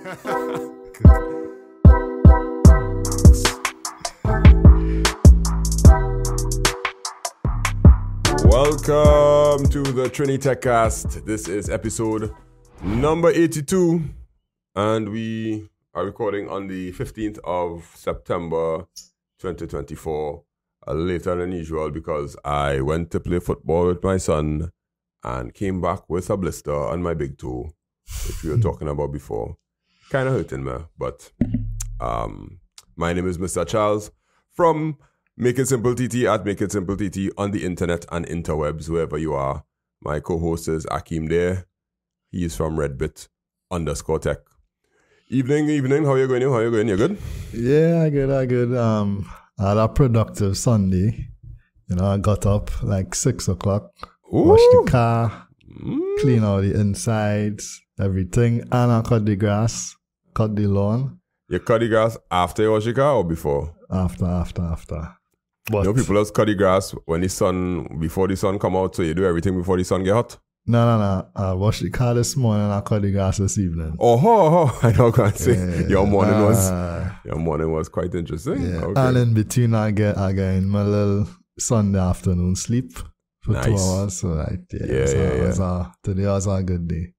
Welcome to the Trinitech Cast. This is episode number 82, and we are recording on the 15th of September 2024, a later than usual because I went to play football with my son and came back with a blister on my big toe, which we were talking about before. Kind of hurting me, but um, my name is Mr. Charles from Make It Simple TT at Make It Simple TT on the internet and interwebs, wherever you are. My co-host is Akeem there. He is from Redbit underscore tech. Evening, evening. How are you going? How are you going? You good? Yeah, I good, I good. Um, I had a productive Sunday. You know, I got up like six o'clock, washed the car, Mm. clean all the insides, everything, and I cut the grass, cut the lawn You cut the grass after you wash your car or before? after, after, after. But You know, people just cut the grass when the sun, before the sun come out, so you do everything before the sun get hot. no, no, no. I washed the car this morning. I cut the grass this evening. Oh, ho, ho. I know, can't say your morning was Uh, your morning was quite interesting. yeah. Okay. And in between, I get I get in my little Sunday afternoon sleep for two hours. So like, yeah, Yeah, so yeah, it was yeah. a- today was a good day.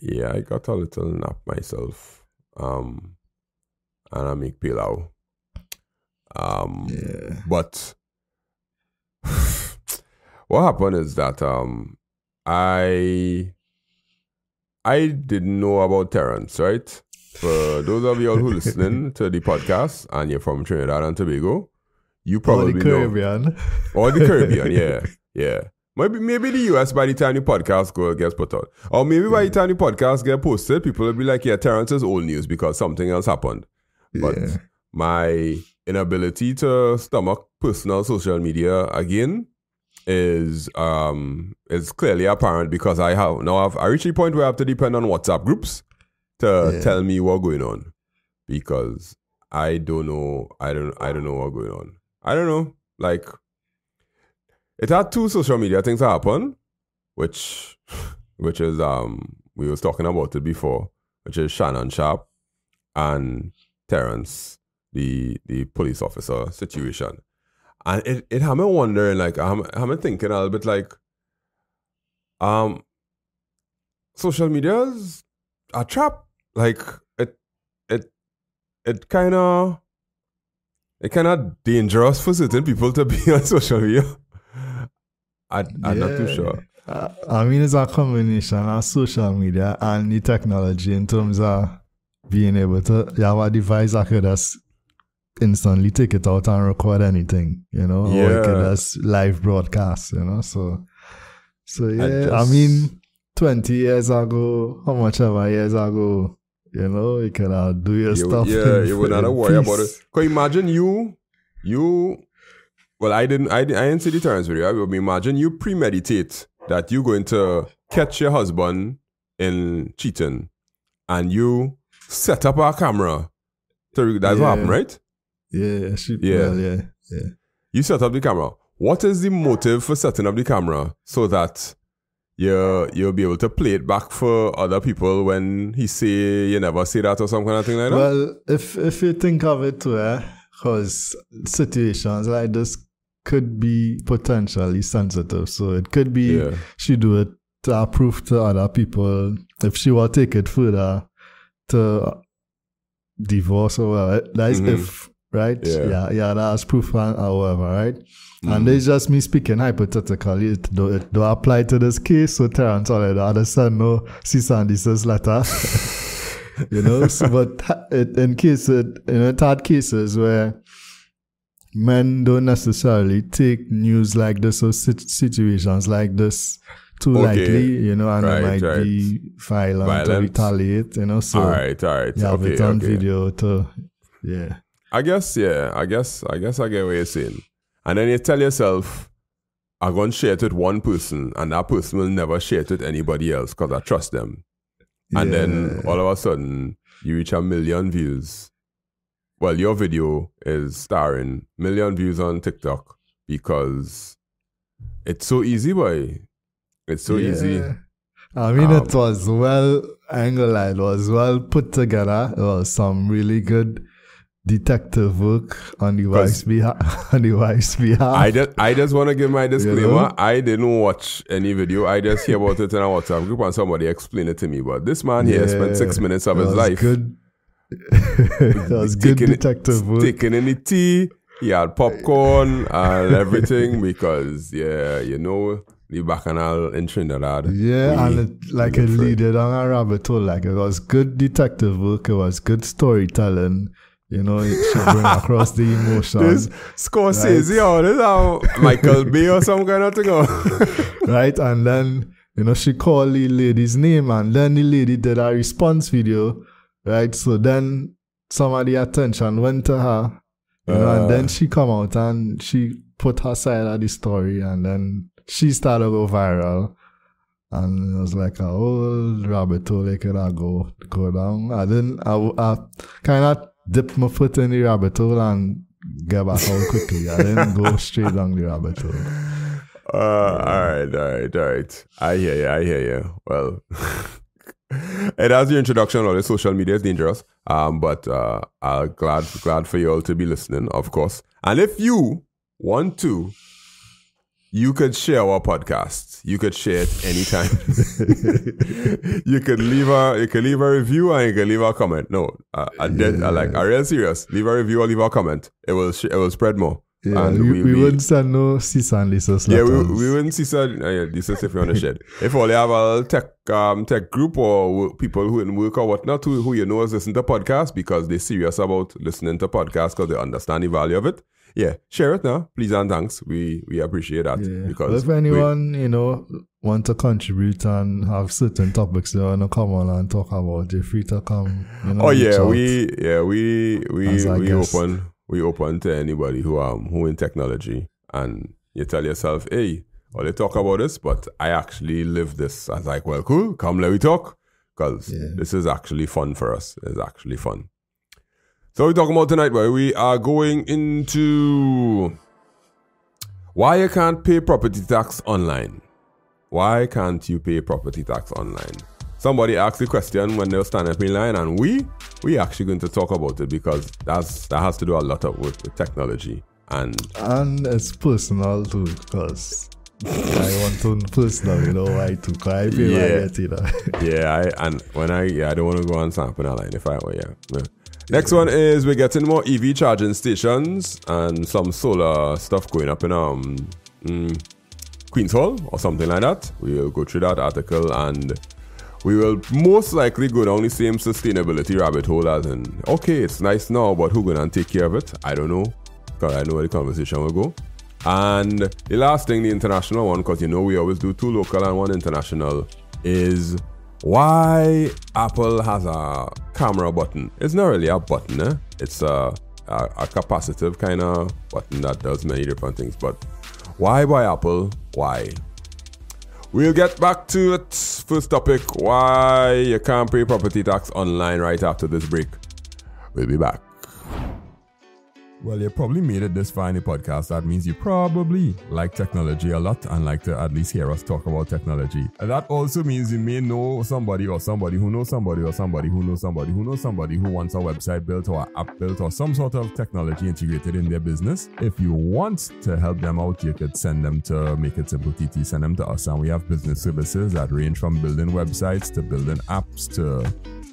Yeah, I got a little nap myself. Um, and I make pilau. Um, Yeah. but what happened is that um, I I didn't know about Terrence, right? For those of you who listening to the podcast and you're from Trinidad and Tobago, you Or probably the know Caribbean. or the Caribbean, yeah, yeah. Maybe maybe the US by the time the podcast go, gets put out, or maybe by the time the podcast get posted, people will be like, "Yeah, Terrence is old news because something else happened." But Yeah. my inability to stomach personal social media again is um is clearly apparent because I have now I've I reached the point where I have to depend on WhatsApp groups to Yeah. tell me what's going on because I don't know I don't I don't know what's going on. I don't know. Like it had two social media things happen, which which is um we was talking about it before, which is Shannon Sharpe and Terrence, the the police officer situation. And it, it had me wondering, like, I'm, I'm thinking a little bit like, um, social media is a trap. Like, it, it, it kind of, it kind of dangerous for certain people to be on social media. I, I'm not too sure. Uh, I mean, it's a combination of social media and the technology in terms of being able to you have a device that could just instantly take it out and record anything, you know, or it could just live broadcast, you know. So, so yeah, I, just- mean, twenty years ago, how much ever years ago, you know, you could uh, do your you, stuff. Yeah, you would not worry about it. peace. Cause imagine you, you. Well, I didn't. I, I didn't see the Terrence video. I would imagine you premeditate that you're going to catch your husband in cheating, and you set up a camera. To, that's what happened, right? Yeah, she, Yeah. well, yeah, yeah. You set up the camera. What is the motive for setting up the camera so that you you'll be able to play it back for other people when he say you never say that or some kind of thing like that? Well, if if you think of it, too, because situations like this could be potentially sensitive, so it could be Yeah. she do it to prove to other people. If she will take it further to divorce or whatever, that's Mhm. if right, Yeah. yeah, yeah, that's proof or whatever, right. Mhm. And it's just me speaking hypothetically. It do, it do apply to this case. So Terrence already understand no and desist letter. you know, so, but it, in cases, in it had cases where men don't necessarily take news like this or sit- situations like this too Okay. lightly, you know, and Right, it might right. be violent, or Violent. retaliate, you know. So all right, all right. you have okay, it on okay. video to, yeah. I guess, yeah. I guess, I guess I get what you're saying. And then you tell yourself, I'm going to share it with one person, and that person will never share it with anybody else because I trust them. And then all of a sudden, you reach a million views. Well, your video is starring million views on TikTok because it's so easy, boy. It's so easy. I mean, Um, it was well, I ain't gonna lie, it was well put together. It was some really good detective work on the wife's behalf. On the wife's behalf. I just, I just want to give my disclaimer. know? I didn't watch any video. I just hear about it in a WhatsApp group and somebody explained it to me. But this man here spent six minutes of his life Good. It was good detective work. taking in the tea. He had popcorn and everything because, yeah, you know, the bacchanal in Trinidad. Yeah, we- and it, like it live for it. leaded on a rabbit hole. Like it was good detective work. It was good storytelling. You know, it should bring across the emotions, This Scorsese or this how Michael Bay or some kind of thing. right? And then you know she called the lady's name, and then the lady did a response video, right? So then some of the attention went to her, you know, and then she come out and she put her side of the story, and then she started to go viral. And it was like a whole rabbit hole they could have go go down. I didn't. I, I kind of dipped my foot in the rabbit hole and get back out quickly. I didn't go straight down the rabbit hole. Uh, all right, all right, all right. I hear you. I hear you. Well, it has your introduction on the social media is dangerous. Um, but uh, I'm glad glad for you all to be listening, of course. And if you want to, you could share our podcast. You could share it anytime. you could leave a you could leave a review and you can leave a comment. No, uh, I did. I like. I real serious. Leave a review or leave a comment. It will it will spread more. Yeah, And we, we- we, wouldn't send no Cisa and Lisa's Yeah, we, we wouldn't see said uh, yeah, this is if you want to shed. If only have a tech um tech group or people who in work or whatnot who, who you know is listening to podcasts because they're serious about listening to podcasts because they understand the value of it. Yeah, share it now, please and thanks. We we appreciate that Yeah. because if anyone, you know, want to contribute and have certain topics they want to come on and talk about, you're free to come. You know, oh yeah, we yeah we we we guess. open we open to anybody who um who in technology and you tell yourself, hey, well they talk about this, but I actually live this. I was like, well, cool, come let me talk because Yeah. this is actually fun for us. It's actually fun. So we're talking about tonight, where we are going into why you can't pay property tax online. Why can't you pay property tax online? Somebody asked the question when they were standing up in line, and we we actually going to talk about it because that's that has to do a lot of with, with technology. And And it's personal too, because I want to personal, you know, why too. Cause I feel Yeah. like it, you know. yeah, I and when I yeah, I don't want to go on sample line if I were yeah. yeah. Next one is we're getting more EV charging stations and some solar stuff going up in um mm, Queens Hall or something like that. We'll go through that article and we will most likely go down the same sustainability rabbit hole as in okay, it's nice now, but who gonna take care of it? I don't know. Because I know where the conversation will go. And the last thing, the international one, because you know we always do two local and one international, is why Apple has a camera button. It's not really a button, eh? It's a, a, a capacitive kind of button that does many different things. But why by Apple? Why? We'll get back to it. First topic why you can't pay property tax online right after this break. We'll be back. Well, you probably made it this far in the podcast. That means you probably like technology a lot and like to at least hear us talk about technology. And that also means you may know somebody or somebody who knows somebody or somebody who knows somebody who knows somebody who wants a website built or an app built or some sort of technology integrated in their business. If you want to help them out, you could send them to Make It Simple TT, send them to us. And we have business services that range from building websites to building apps to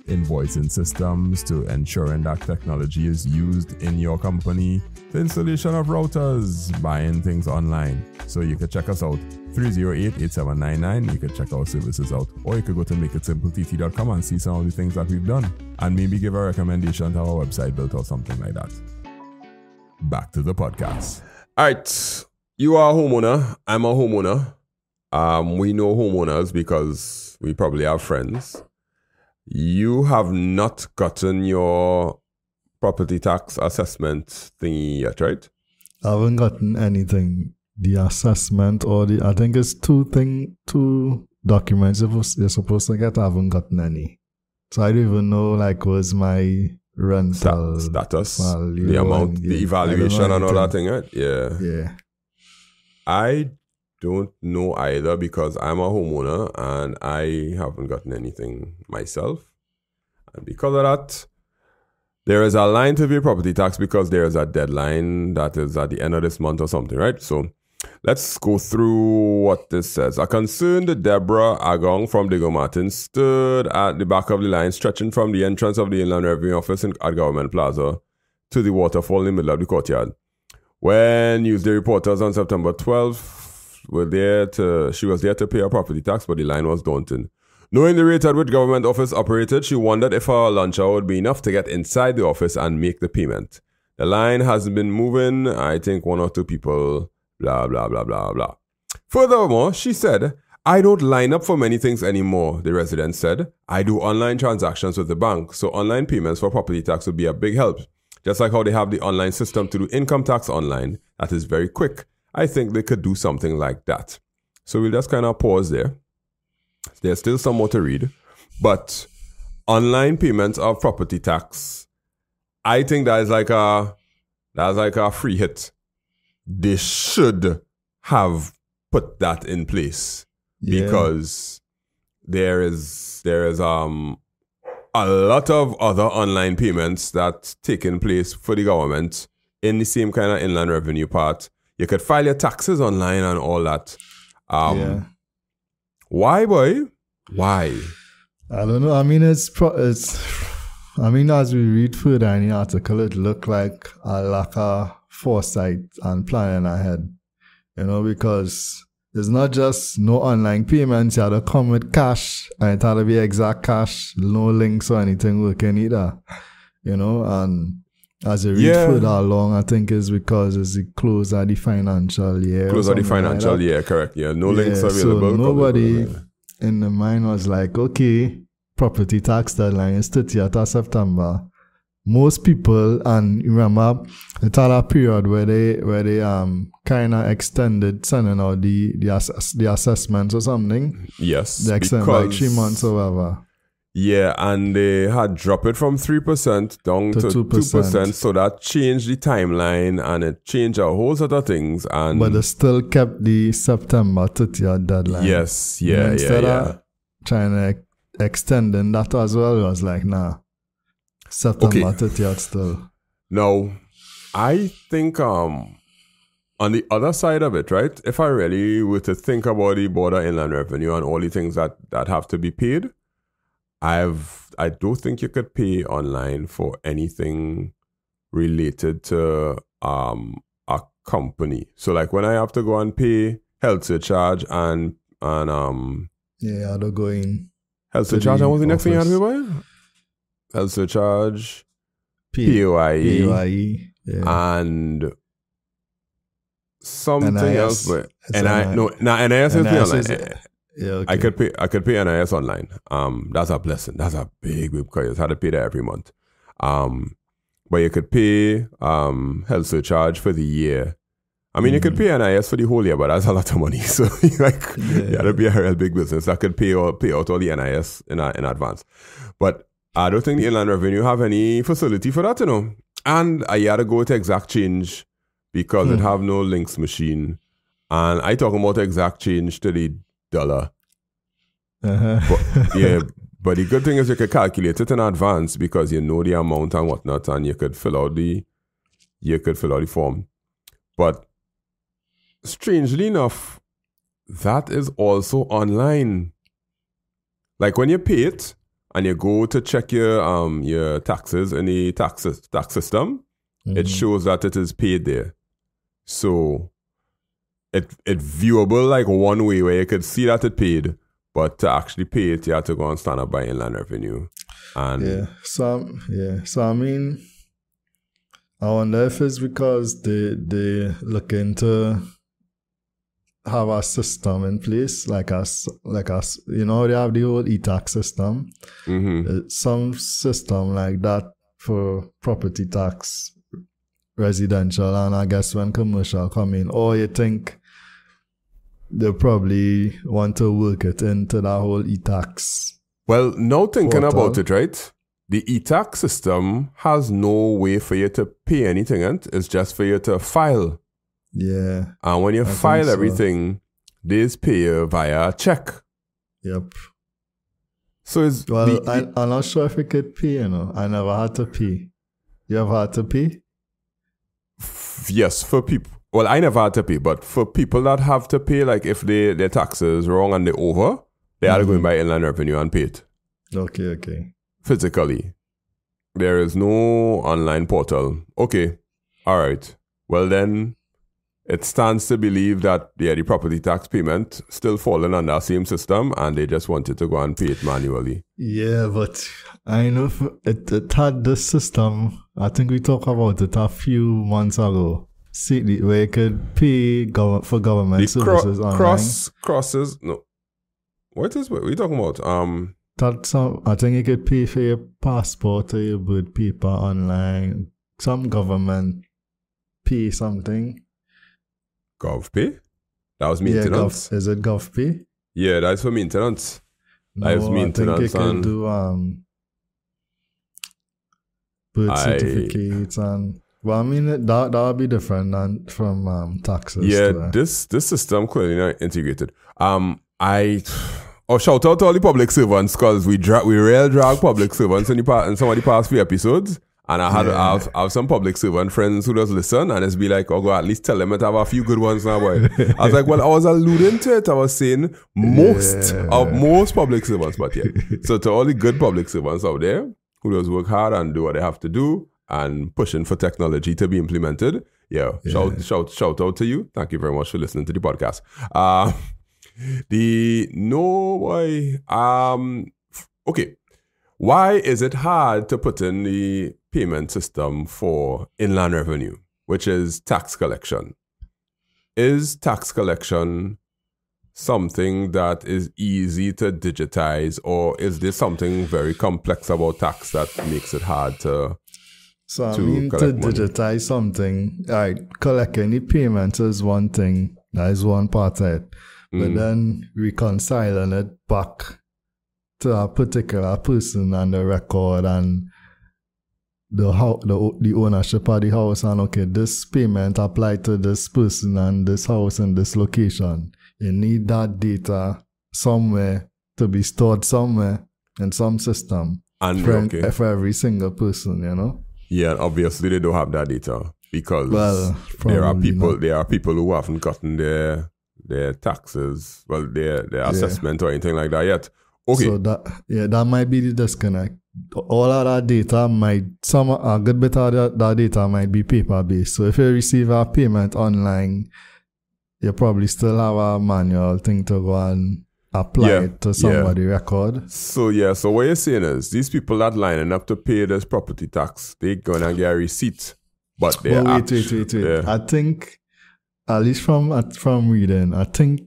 invoicing systems to ensuring that technology is used in your company, the installation of routers, buying things online. So you can check us out 308-8799. You can check our services out. Or you could go to makeitsimplett.com and see some of the things that we've done. And maybe give a recommendation to our website built or something like that. Back to the podcast. All right. You are a homeowner. I'm a homeowner. Um, we know homeowners because we probably have friends you have not gotten your property tax assessment thingy yet, right? I haven't gotten anything. The assessment or the I think it's two thing two documents you're supposed, you're supposed to get. I haven't gotten any, so I don't even know like what's my rental Stat- status, the amount, the evaluation, and all that thing, right? Yeah. Yeah, I don't know either because I'm a homeowner and I haven't gotten anything myself. And because of that, there is a line to pay property tax because there is a deadline that is at the end of this month or something, right? So let's go through what this says. A concerned Deborah Agong from Diego Martin stood at the back of the line, stretching from the entrance of the Inland Revenue Office in, at Government Plaza to the waterfall in the middle of the courtyard. When Newsday reporters on September 12th were there to, she was there to pay her property tax, but the line was daunting. Knowing the rate at which government office operated, she wondered if her lunch hour would be enough to get inside the office and make the payment. The line hasn't been moving. I think one or two people, blah, blah, blah, blah, blah. Furthermore, she said, I don't line up for many things anymore, the resident said. I do online transactions with the bank, so online payments for property tax would be a big help. Just like how they have the online system to do income tax online, that is very quick. I think they could do something like that. So we'll just kind of pause there. There's still some more to read, but online payments of property tax, I think that is like a that's like a free hit. They should have put that in place Yeah. because there is there is um a lot of other online payments that taking place for the government in the same kind of inland revenue part. You could file your taxes online and all that. Um, yeah. why, boy? Why? I don't know. I mean, it's pro- it's. I mean, as we read in the article, it looked like a lack of foresight and planning ahead. You know, because it's not just no online payments. You had to come with cash, and it had to be exact cash, no links or anything working either. You know, and as you read Yeah. further along, I think is because it's the close of the financial year. Close of the like financial that year, correct? Yeah, no links Yeah, available. So nobody in the mind was like, okay, property tax deadline is 30th of September. Most people, and remember, it had a period where they where they um kind of extended sending out the the, the assessments or something. Yes, They extended like three months or whatever. Yeah, and they had dropped it from 3% down To to 2%. 2%. So that changed the timeline and it changed a whole set of things. And But they still kept the September 30th deadline. yes, yeah, yeah, Instead yeah. of trying to extend extending that as well, it was like, nah, September Okay. 30th still. No, I think um on the other side of it, right? If I really were to think about the border inland revenue and all the things that that have to be paid, I've I don't think you could pay online for anything related to um a company. So like when I have to go and pay health surcharge and and um Yeah, I don't go in. health surcharge and what's the next thing you have to pay? Health surcharge, P- POIE, PAYE. Yeah. and something NIS. else. But and I no now NIS is NIS online. is- yeah, okay. I could pay I could pay NIS online. Um that's a blessing. That's a big big because I had to pay that every month. Um but you could pay um health surcharge for the year. I mean you could pay NIS for the whole year, but that's a lot of money. So like you had to be a real big business I could pay or pay out all the NIS in in advance. But I don't think the Inland Revenue have any facility for that, you know. And I had to go to exact change because it have no links machine. And I talk about exact change to the dollar. Uh-huh. Yeah, but the good thing is you could calculate it in advance because you know the amount and whatnot, and you could fill out the you could fill out the form. But strangely enough, that is also online. Like when you pay it and you go to check your um your taxes in the tax tax system, it shows that it is paid there. So it it viewable like one way where you could see that it paid, but to actually pay it, you have to go and stand up by inland revenue. And Yeah. So yeah. So I mean, I wonder if it's because they they looking to have a system in place, like us, like us. You know, they have the whole e-tax system. mhm. Uh, some system like that for property tax, residential, and I guess when commercial come in, or you think they probably want to work it into that whole e-tax. well, now thinking Portal. about it, right? The e-tax system has no way for you to pay anything. In. It's just for you to file. Yeah. And when you think file so. everything, they pay you via a check. Yep. So it's Well, the- I, I'm not sure if it could pay, you know. I never had to pay. You ever had to pay? yes for people. Well, I never had to pay, but for people that have to pay, like if they their taxes wrong and they over, they had to go in mm-hmm. by inland revenue and pay it Okay, okay. physically. There is no online portal. Okay, all right. Well then, it stands to believe that yeah, the property tax payment still falling under the same system, and they just wanted to go and pay it manually. Yeah, but I know it, it had this system. I think we talked about it a few months ago. See, the- where you could pay gov- for government The cro- services online. cross crosses no. What is what we talking about? Um, That some, I think you could pay for your passport or your birth paper online. Some government pay something. GovPay. That was Yeah. Gov, is it GovPay? Yeah, that's for maintenance. That is No, I think you maintenance and- do um birth I- certificates and well, I mean that that would be different than from um taxes. yeah, to, uh, this this system clearly not integrated. Um, I oh shout out to all the public servants because we drag we real drag public servants in the pa- in some of the past few episodes. And I had Yeah. I have, I have some public servant friends who does listen and it's be like, oh, go at least tell them that I have a few good ones now, boy. I was like, well, I was alluding to it. I was saying most Yeah. of most public servants, but yeah. so to all the good public servants out there who does work hard and do what they have to do and pushing for technology to be implemented, yeah, shout shout shout out to you. Thank you very much for listening to the podcast. Uh, the no boy. Um, okay. Why is it hard to put in the payment system for inland revenue, which is tax collection? Is tax collection something that is easy to digitize, or is there something very complex about tax that makes it hard to? So I to mean to collect money. digitize something, right? collect any payments is one thing. That is one part of it. But Mm. then reconciling it back to a particular person and the record and the how the, the ownership of the house and okay, this payment applied to this person and this house in this location. You need that data somewhere to be stored somewhere in some system And for, okay, for every single person, you know? Yeah, obviously they don't have that data because Well, there are people not. there are people who haven't gotten their their taxes, well, their their assessment or anything like that yet. Okay, So that yeah, that might be the disconnect. All of that data might some a good bit of that, that data might be paper based. So if you receive a payment online, you probably still have a manual thing to go and apply Yeah, it to yeah. somebody record. So yeah, so what you're saying is these people that lining up to pay this property tax, they gonna get a receipt, but they're wait, act- wait, wait, wait. yeah. I think at least from from reading, I think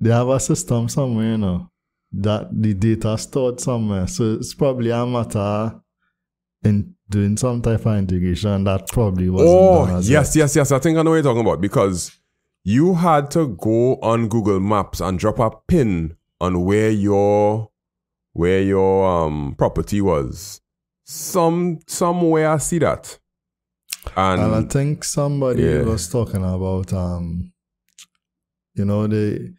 they have a system somewhere, you know, that the data stored somewhere. So it's probably a matter in doing some type of integration that probably wasn't oh, done Oh yes, yes, yes. I think I know what you're talking about because you had to go on Google Maps and drop a pin on where your where your um property was. Some somewhere I see that. And, And I think somebody Yeah. was talking about um you know they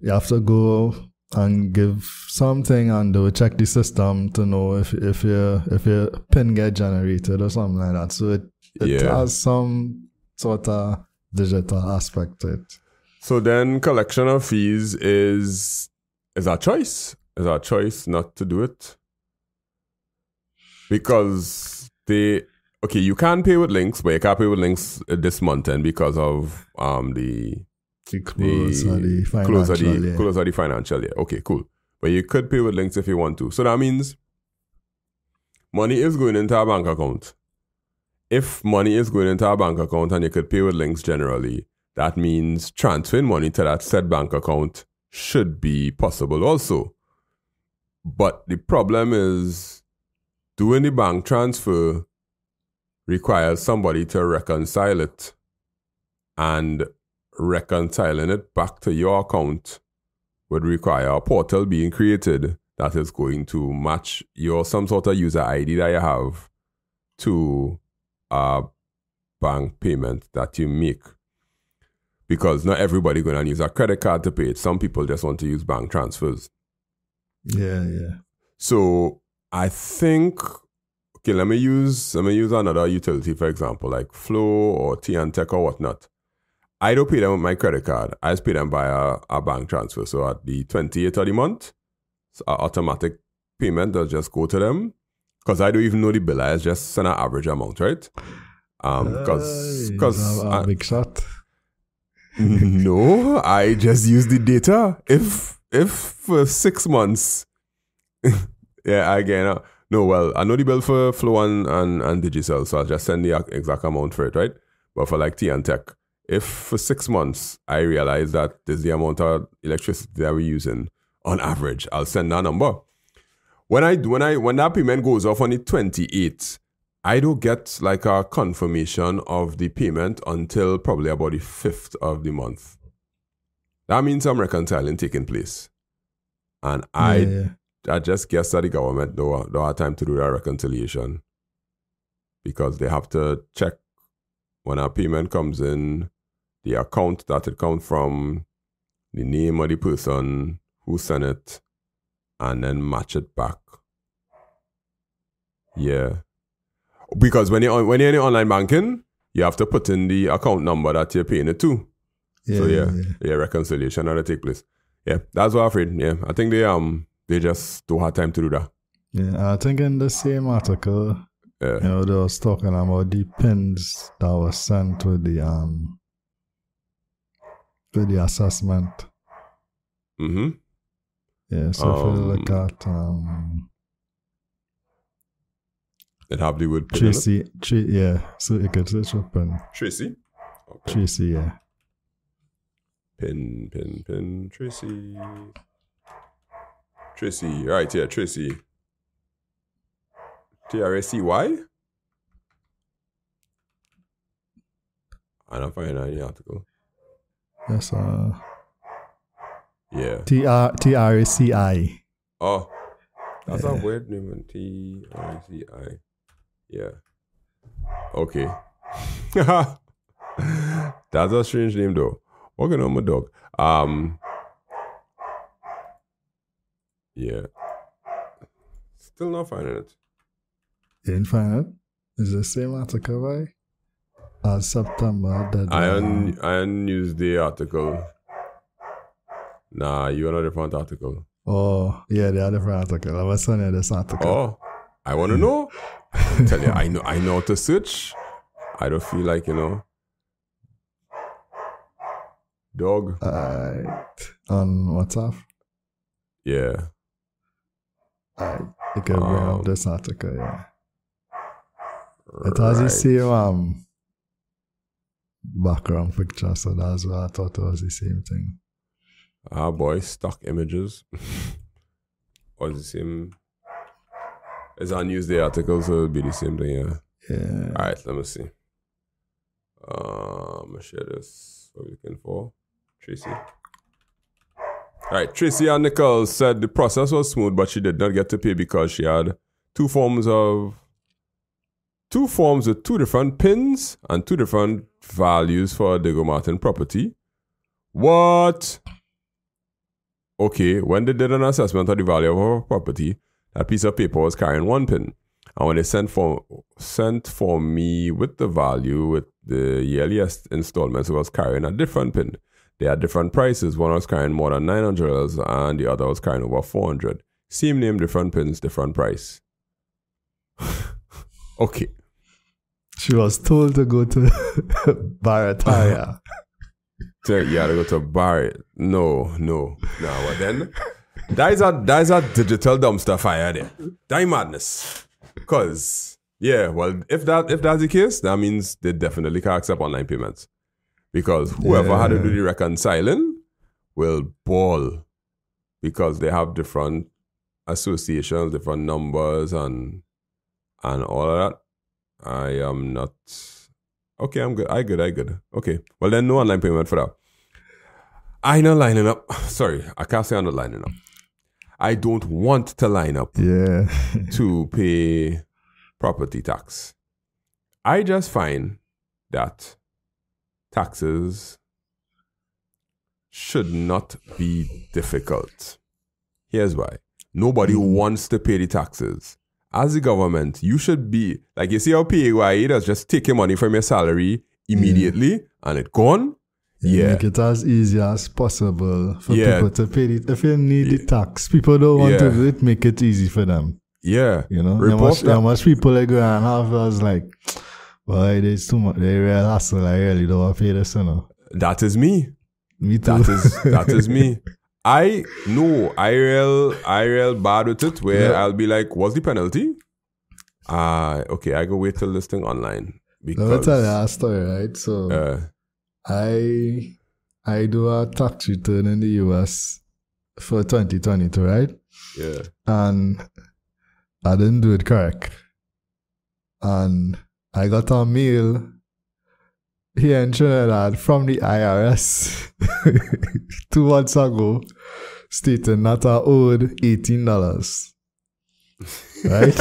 you have to go and give something and they will check the system to know if if your if your pin get generated or something like that. So it, it Yeah. has some sort of digital aspect to it. So then collection of fees is is our choice. Is our choice not to do it. Because they okay, you can pay with links, but you can't pay with links this month and because of um the The close the close financial the year. close the financial year. Okay, cool. But you could pay with links if you want to. So that means money is going into a bank account. If money is going into a bank account and you could pay with links generally, that means transferring money to that said bank account should be possible also. But the problem is doing the bank transfer requires somebody to reconcile it. And reconciling it back to your account would require a portal being created that is going to match your some sort of user ID that you have to a bank payment that you make. because not everybody going to use a credit card to pay it. Some people just want to use bank transfers. Yeah, yeah. So I think okay, let me use let me use another utility for example, like Flow or T&TEC or whatnot. I don't pay them with my credit card. I just pay them by a, a bank transfer. So at the 28th of the month, it's a automatic payment does just go to them. Because I don't even know the bill. I just send an average amount, right? Um, because because a big shot. no, I just use the data. If if for six months, yeah, again, uh, no. Well, I know the bill for Flow and, and and Digicel, so I'll just send the exact amount for it, right? But for like T and Tech, if for six months I realize that this is the amount of electricity that we're using on average, I'll send that number. When I when I when that payment goes off on the twenty eighth, I don't get like a confirmation of the payment until probably about the fifth of the month. That means some reconciling taking place. And I yeah, yeah. I just guess that the government don't, don't have time to do that reconciliation. Because they have to check when a payment comes in, the account that it comes from, the name of the person who sent it, and then match it back. Yeah. Because when you're, when you're in online banking, you have to put in the account number that you're paying it to. yeah, so yeah, yeah, yeah. yeah, reconciliation that take place. Yeah, that's what I'm afraid. Yeah, I think they um they just don't have time to do that. Yeah, I think in the same article, Yeah, you know, they was talking about the pins that was sent with the um with the assessment. mm-hmm. Yeah, so if you Um, look at um It have the word pin in it. Tracy, Tra- yeah, so you could search up pin Tracy. Okay. Tracy, yeah, Pin, pin, pin. Tracy. Tracy. Right, yeah, Tracy. T R A C Y? I don't find any article. yes, uh, Yeah. T R T R A C I. Oh, that's a weird name. T R C I. Yeah. Okay. that's a strange name though. What going on, my dog? Um. Yeah. Still not finding it. You didn't find it? Is the same article by? Uh, September. That, I un I unused the article. Nah, you on a different article. Oh, yeah, the other article. I was sending this article. Oh, I want to know. I tell you, I know, I know how to search. I don't feel like you know. Dog. Alright. On WhatsApp. Yeah. Alright. You can bring Um, up this article, yeah. It has the Right. same um, background picture, so that's why I thought it was the same thing. Ah, boy, stock images. or the same. It's on Newsday article, so it'll be the same thing. Yeah. Yeah. All right, let me see. Um, I'm share this. What are we looking for? Tracy. All right, Tracy and Nichols said the process was smooth, but she did not get to pay because she had two forms of two forms with two different pins and two different values for a Diego Martin property. What? Okay, when they did an assessment of the value of our property, that piece of paper was carrying one pin. And when they sent for sent for me with the value with the yearly installments, it was carrying a different pin. They had different prices. One was carrying more than nine hundred dollars, and the other was carrying over four hundred. Same name, different pins, different price. okay, She was told to go to Barataria. so you gotta go to bar. No, no, no. What then? That is a that is a digital dumpster fire there. That madness. Cause yeah, well, if that if that's the case, that means they definitely can't accept online payments. Because whoever had to do the reconciling will ball because they have different associations, different numbers, and and all of that. I am not okay. I'm good. I good. I good. Okay. Well, then no online payment for that. I not lining up. Sorry, I can't say I'm not lining up. I don't want to line up yeah. to pay property tax. I just find that taxes should not be difficult. Here's why. Nobody mm. wants to pay the taxes. As the government, you should be like you see how PAYE does just take your money from your salary immediately and it gone. Yeah. Make it as easy as possible for Yeah. people to pay it. If you need the tax, people don't want to do it, make it easy for them. Yeah. You know, Report much, that- how much people are going and have us like, boy, there's too much, they real hassle. I really don't want to pay this, you know. That is me. Me too. That is that is me. I know I real I real bad with it where Yeah. I'll be like, what's the penalty? Uh okay, I go wait till this thing online. Let me Because tell you a story, right? So uh, I I do a tax return in the US for 2022, right? yeah. And I didn't do it correct. And I got a mail here in Trinidad from the IRS two months ago stating that I owed $18. Right?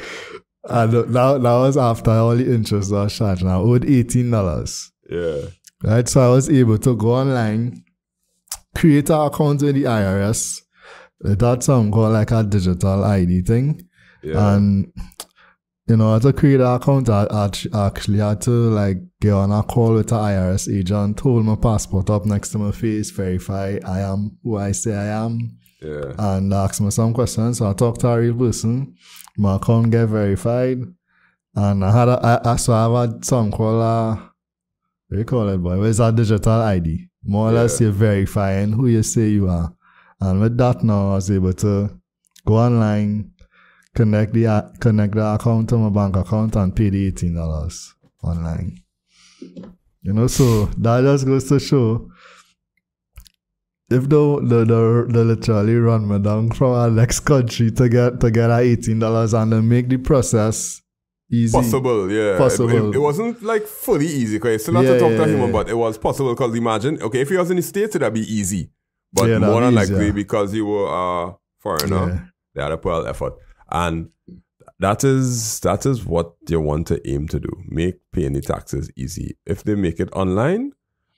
and that, that was after all the interest I was charged. I owed $18. Yeah. Right, so I was able to go online, create an account with the IRS. Had something called like a digital ID thing. Yeah. And, you know, to create an account, I, I actually had to like get on a call with the IRS agent, hold my passport up next to my face, verify I am who I say I am, yeah. and ask me some questions. So I talked to a real person. My account get verified. And I had a, I, I, so I have had something called a, what do you call it, boy? It's a digital ID. More or less you're verifying who you say you are. And with that now, I was able to go online, connect the a- connect the account to my bank account and pay the eighteen dollars online. You know, so that just goes to show if the the the, the literally run me down from our next country to get to get our eighteen dollars and then make the process easy. Possible, yeah. It- Possible. It, it wasn't like fully easy because you still have to Yeah, talk yeah, to him, yeah. but it was possible because imagine, okay, if he was in the States, it'd be easy. But Yeah, more than likely because he were a foreigner, Yeah. they had a out effort. And that is that is what you want to aim to do. Make paying the taxes easy. If they make it online,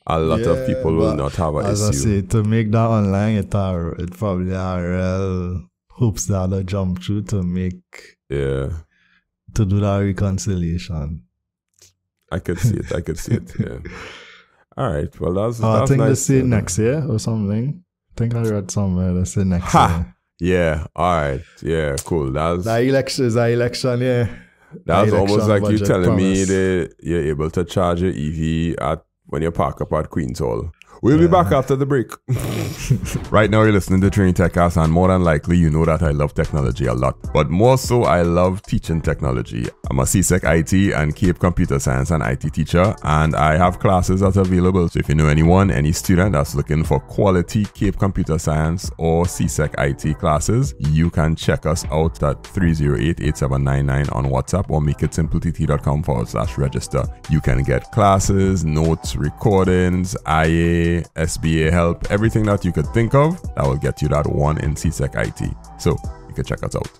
a lot of people will not have an As I say, to make that online, it are it probably are real hoops that I jump through to make yeah. to do that reconciliation. I could see it. I could see it. Yeah. All right. Well, that's. Oh, I that's think they nice. say Uh, next year or something. I think I read somewhere they say next Ha! year. Yeah. All right. Yeah. Cool. That's That election is that election, yeah. that's almost like you telling me that you're able to charge your EV at when you park up at Queens Hall. We'll be back uh, after the break. right now, you're listening to Trinitech Cast, and more than likely, you know that I love technology a lot. But more so, I love teaching technology. I'm a CSEC IT and Cape Computer Science and IT teacher, and I have classes that are available. So if you know anyone, any student that's looking for quality Cape Computer Science or CSEC IT classes, you can check us out at 308-8799 on WhatsApp or makeitsimplett.com forward slash register. You can get classes, notes, recordings, IA, SBA help, everything that you could think of that will get you that one in CSEC IT. So you can check us out.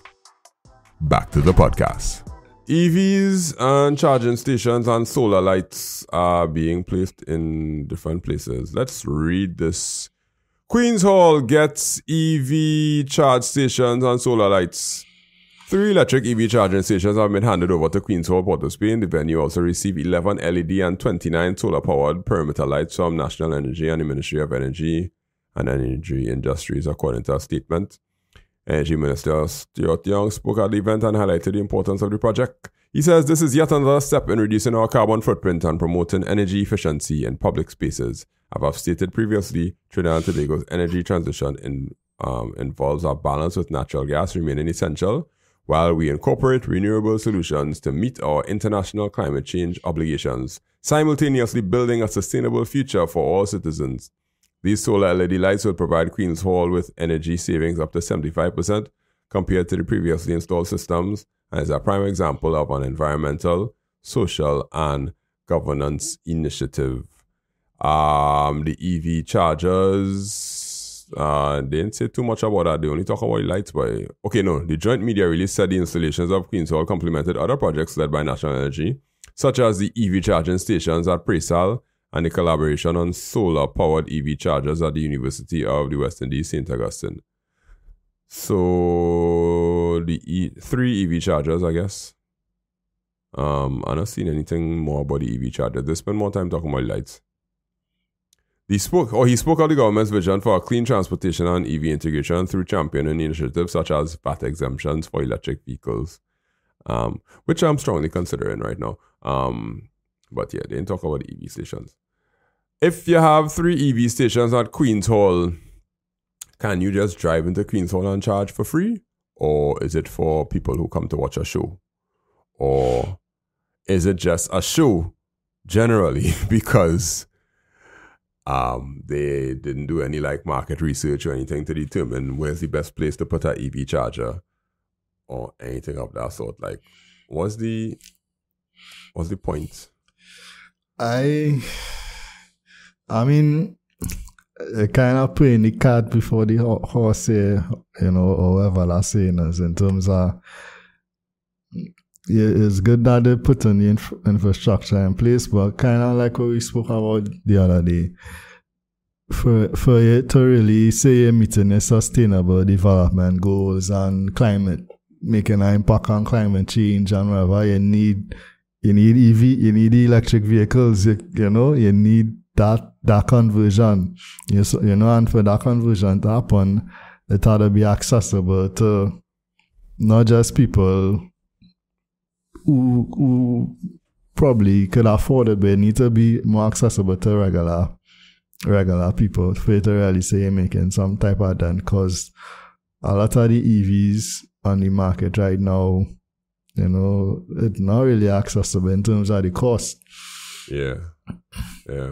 Back to the podcast. EVs and charging stations and solar lights are being placed in different places. Let's read this. Queens Hall gets EV charge stations and solar lights. Three electric EV charging stations have been handed over to Queens Hall, Port of Spain. The venue also received 11 LED and 29 solar powered perimeter lights from National Energy and the Ministry of Energy and Energy Industries, according to a statement. Energy Minister Stuart Young spoke at the event and highlighted the importance of the project. He says this is yet another step in reducing our carbon footprint and promoting energy efficiency in public spaces. As I've stated previously, Trinidad and Tobago's energy transition in, um, involves a balance with natural gas remaining essential, while we incorporate renewable solutions to meet our international climate change obligations, simultaneously building a sustainable future for all citizens. These solar LED lights will provide Queens Hall with energy savings up to 75% compared to the previously installed systems and is a prime example of an environmental, social, and governance initiative. Um, the EV chargers, uh, they didn't say too much about that. They only talk about lights. But okay, no, the joint media release said the installations of Queens Hall complemented other projects led by National Energy, such as the EV charging stations at Preysal and the collaboration on solar powered EV chargers at the University of the West Indies, St. Augustine. So the e- three EV chargers, I guess. Um, I do not seen anything more about the EV charger. They spend more time talking about lights. He spoke, or he spoke of the government's vision for clean transportation and EV integration through championing initiatives such as VAT exemptions for electric vehicles, um, which I'm strongly considering right now. Um, but yeah, they didn't talk about EV stations. If you have three EV stations at Queen's Hall, can you just drive into Queen's Hall and charge for free? Or is it for people who come to watch a show? Or is it just a show generally? because um, they didn't do any like market research or anything to determine where's the best place to put an EV charger or anything of that sort. Like, what's the what's the point? I, I mean, kind of putting the cart before the horse here, you know, or whatever that's saying is in terms of it's good that they put on the inf- infrastructure in place, but kind of like what we spoke about the other day, for for you to really say you're meeting sustainable development goals and climate, making an impact on climate change and whatever, you need you need EV, you need electric vehicles, you, you know, you need that that conversion, you, you know, and for that conversion to happen, it had to be accessible to not just people who, who probably could afford it, but it need to be more accessible to regular regular people for it to really say you're making some type of dent because a lot of the EVs on the market right now, you know, it's not really accessible in terms of the cost. Yeah. Yeah.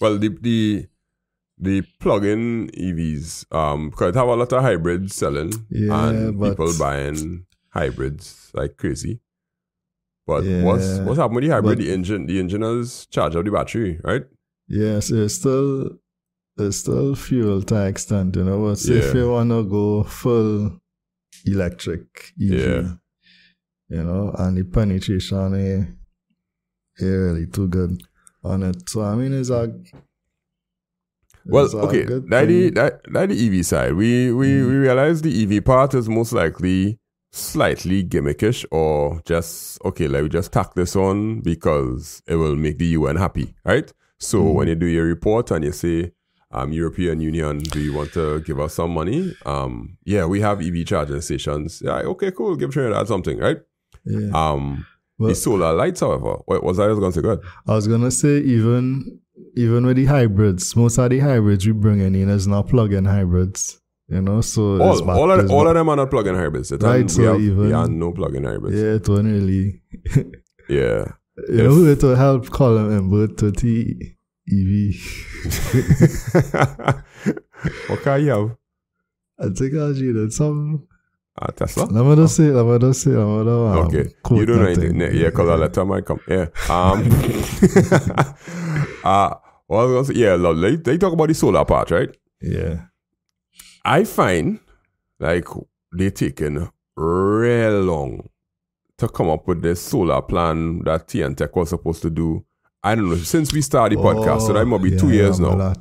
Well the the the plug-in EVs, um, because have a lot of hybrids selling Yeah, and people buying hybrids like crazy. But Yeah, what's what's happening with the hybrid? but- the engine the engine has charged up the battery, right? Yes, it's still it's still fuel to an extent, you know. But say if you wanna go full electric EV, Yeah. you know, and the penetration is really too good on it. So I mean it's a Well, it's okay, that the, that, that the EV side, we we, Mm. we realize the EV part is most likely slightly gimmickish or just okay, let me just tack this on because it will make the UN happy, right? So Mm. when you do your report and you say, um, European Union, do you want to give us some money? Um, yeah, we have EV charging stations. Yeah, okay, cool. Give Trinidad something, right? yeah. Um, Well, the solar lights, however, what was I was going to say? Good. I was gonna say even even with the hybrids, most of the hybrids we bring in is not plug-in hybrids. You know, so All, all, of, all of them are not plug-in hybrids. It Right, so have, even- have no plug-in hybrids. yeah, it won't really Yeah. You know who it will help call them invert to T EV. what can you have? I think I'll do that. Some. Uh, Tesla? Let me just say, let me just say, let me just um, okay. You don't know anything. Yeah, because a letter might come. Yeah. Um, uh, what I was gonna say, yeah, lovely. They talk about the solar part, right? Yeah. I find like they taking real long to come up with this solar plan that T&TEC was supposed to do. I don't know, since we started the podcast, so that might be Oh, two yeah, years now.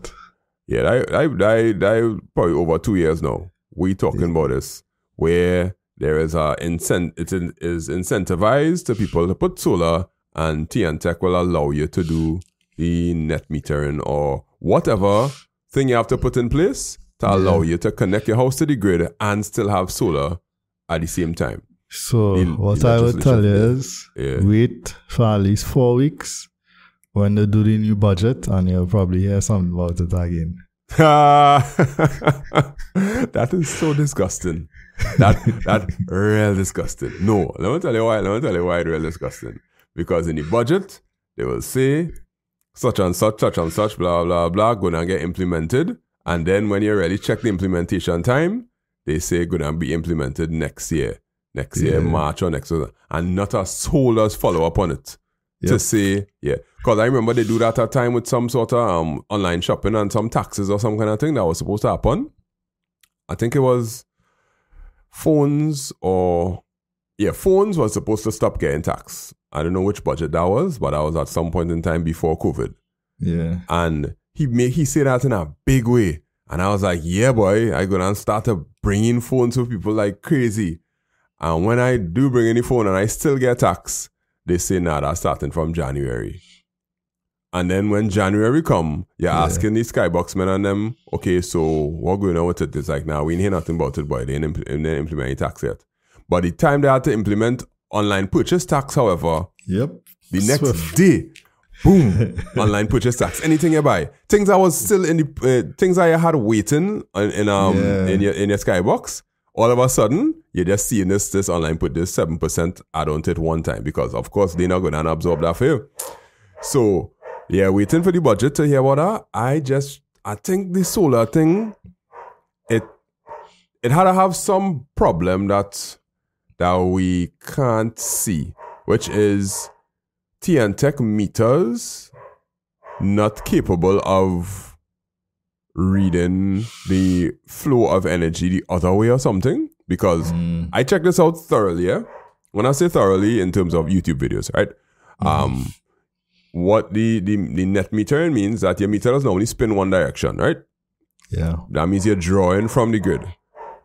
Yeah, that, that, that, that probably over two years now. We talking about this, where there is a incent, it is incentivized to people to put solar, and T&TEC will allow you to do the net metering or whatever thing you have to put in place to allow you to connect your house to the grid and still have solar at the same time. So The- what the I would tell you is Yeah. wait for at least four weeks when they do the new budget, and you'll probably hear something about it again. that is so disgusting. That that real disgusting. No, let me tell you why. Let me tell you why it's real disgusting. Because in the budget, they will say such and such, such and such, blah blah blah, gonna get implemented. And then when you really check the implementation time, they say gonna be implemented next year, next year, Yeah. March or next year, and not a soul follow up on it to Yep. say, yeah. Because I remember they do that at a time with some sort of um, online shopping and some taxes or some kind of thing that was supposed to happen. I think it was phones or, yeah, phones was supposed to stop getting taxed. I don't know which budget that was, but that was at some point in time before COVID. Yeah. And he made he said that in a big way. And I was like, yeah, boy, I gonna start to bring in phones for people like crazy. And when I do bring in the phone and I still get tax, they say, nah, that's starting from January. And then when January come, you're Yeah. asking the skybox men and them, okay, so what going on with it? It's like, nah, we ain't hear nothing about it, boy. They ain't, impl- they ain't implement any tax yet. But the time they had to implement online purchase tax, however, Yep. the next Swift. day, boom, online purchase tax. Anything you buy, things I was still in the uh, things I had waiting in, in um Yeah. in your in your skybox. All of a sudden, you're just seeing this this online put this seven percent add on to it one time because of course they're not gonna absorb that for you. So yeah, waiting for the budget to hear what that. I just I think the solar thing, it it had to have some problem that that we can't see, which is T&TEC meters not capable of reading the flow of energy the other way or something. Because I checked this out thoroughly. Yeah? When I say thoroughly, in terms of YouTube videos, right? Um, what the, the the net metering means that your meter does normally spin one direction, right? Yeah. That means you're drawing from the grid.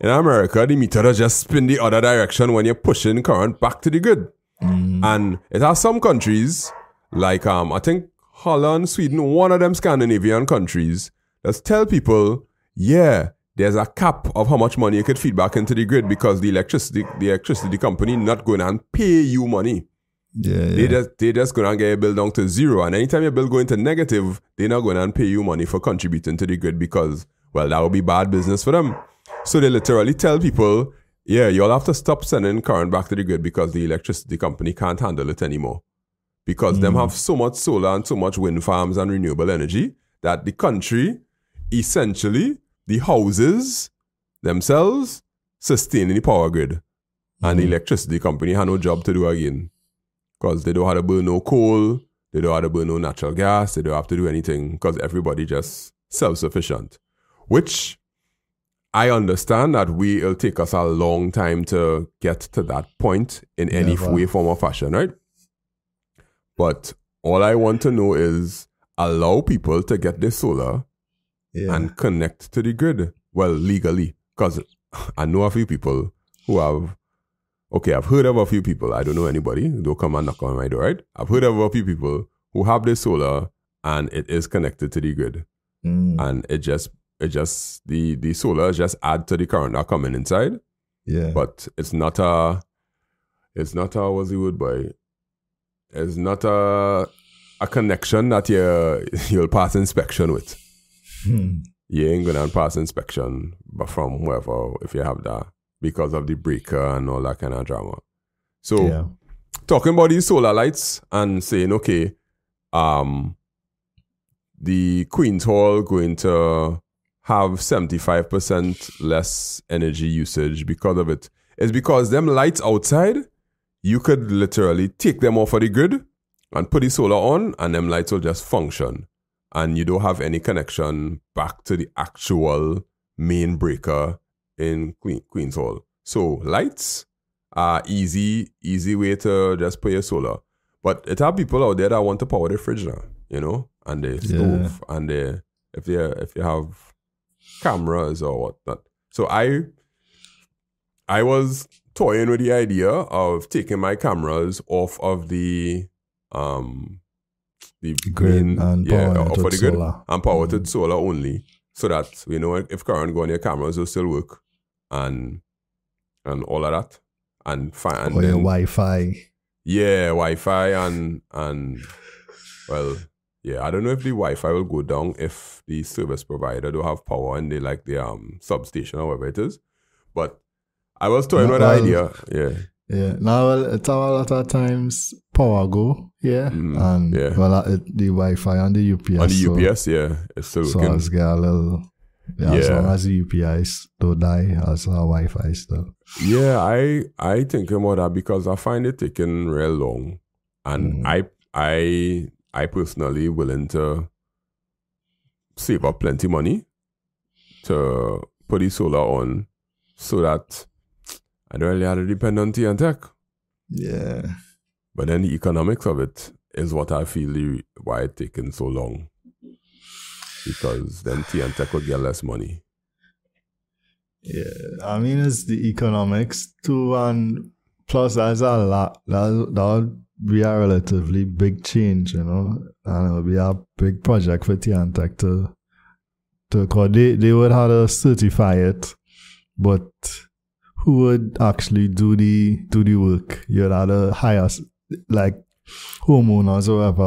In America, the meter does just spin the other direction when you're pushing current back to the grid. And it has some countries, like um, I think Holland, Sweden, one of them Scandinavian countries, that tell people, yeah, there's a cap of how much money you could feed back into the grid because the electricity, the electricity company not going and pay you money. Yeah. They yeah. just they just gonna get your bill down to zero. And anytime your bill go into negative, they're not gonna pay you money for contributing to the grid because well that would be bad business for them. So they literally tell people, yeah, you'll have to stop sending current back to the grid because the electricity company can't handle it anymore. Because them hmm. have so much solar and so much wind farms and renewable energy that the country essentially the houses themselves sustaining the power grid. And the hmm. electricity company had no job to do again because they don't have to burn no coal, they don't have to burn no natural gas, they don't have to do anything because everybody just self-sufficient. Which I understand that we it'll take us a long time to get to that point in any way, form, or fashion, right? But all I want to know is allow people to get their solar Yeah. and connect to the grid. Well, legally, because I know a few people who have. Okay, I've heard of a few people. I don't know anybody. Don't come and knock on my door, right? I've heard of a few people who have their solar and it is connected to the grid, Mm, and it just it just the the solar just add to the current that coming inside, yeah. but it's not a it's not a what's the word boy? It's not a a connection that you you'll pass inspection with Hmm. you ain't gonna pass inspection but from whoever if you have that because of the breaker and all that kind of drama. So yeah. talking about these solar lights and saying, okay, um the Queen's Hall going to have 75% less energy usage because of it. It's because them lights outside, you could literally take them off of the grid and put the solar on and them lights will just function. And you don't have any connection back to the actual main breaker in Queen, Queen's Hall. So lights are easy, easy way to just put your solar. But it have people out there that want to power their fridge now, you know, and the Yeah. stove and the if you if you have cameras or whatnot. So I I was toying with the idea of taking my cameras off of the um the Grid main- and yeah, power off of the grid solar. and power to solar only, so that you know if current go on your cameras will still work and and all of that and fine and or your then- Wi-Fi. yeah, Wi-Fi and and well, yeah, I don't know if the Wi-Fi will go down if the service provider don't have power and they like the um substation or whatever it is. But I was toying with the idea, yeah, Yeah. Now it's a lot of times power go. Yeah. Mm, and yeah. well, uh, the Wi-Fi and the UPS. on the so, UPS, yeah, it's still So working. as get a little. Yeah, As Yeah. long as the UPS don't die, as our Wi-Fi still. Yeah, I I think about that because I find it taking real long, and Mhm. I I I personally willing to save up plenty money to put the solar on, so that I don't really have to depend on T&TEC. Yeah. But then the economics of it is what I feel the, why it taking so long. because then Tech would get less money. Yeah, I mean it's the economics too, and plus there's a lot that that be a relatively big change, you know, and it would be a big project for Tech to to cause they they would have to certify it, but who would actually do the do the work? You'd have to hire like homeowners or whatever,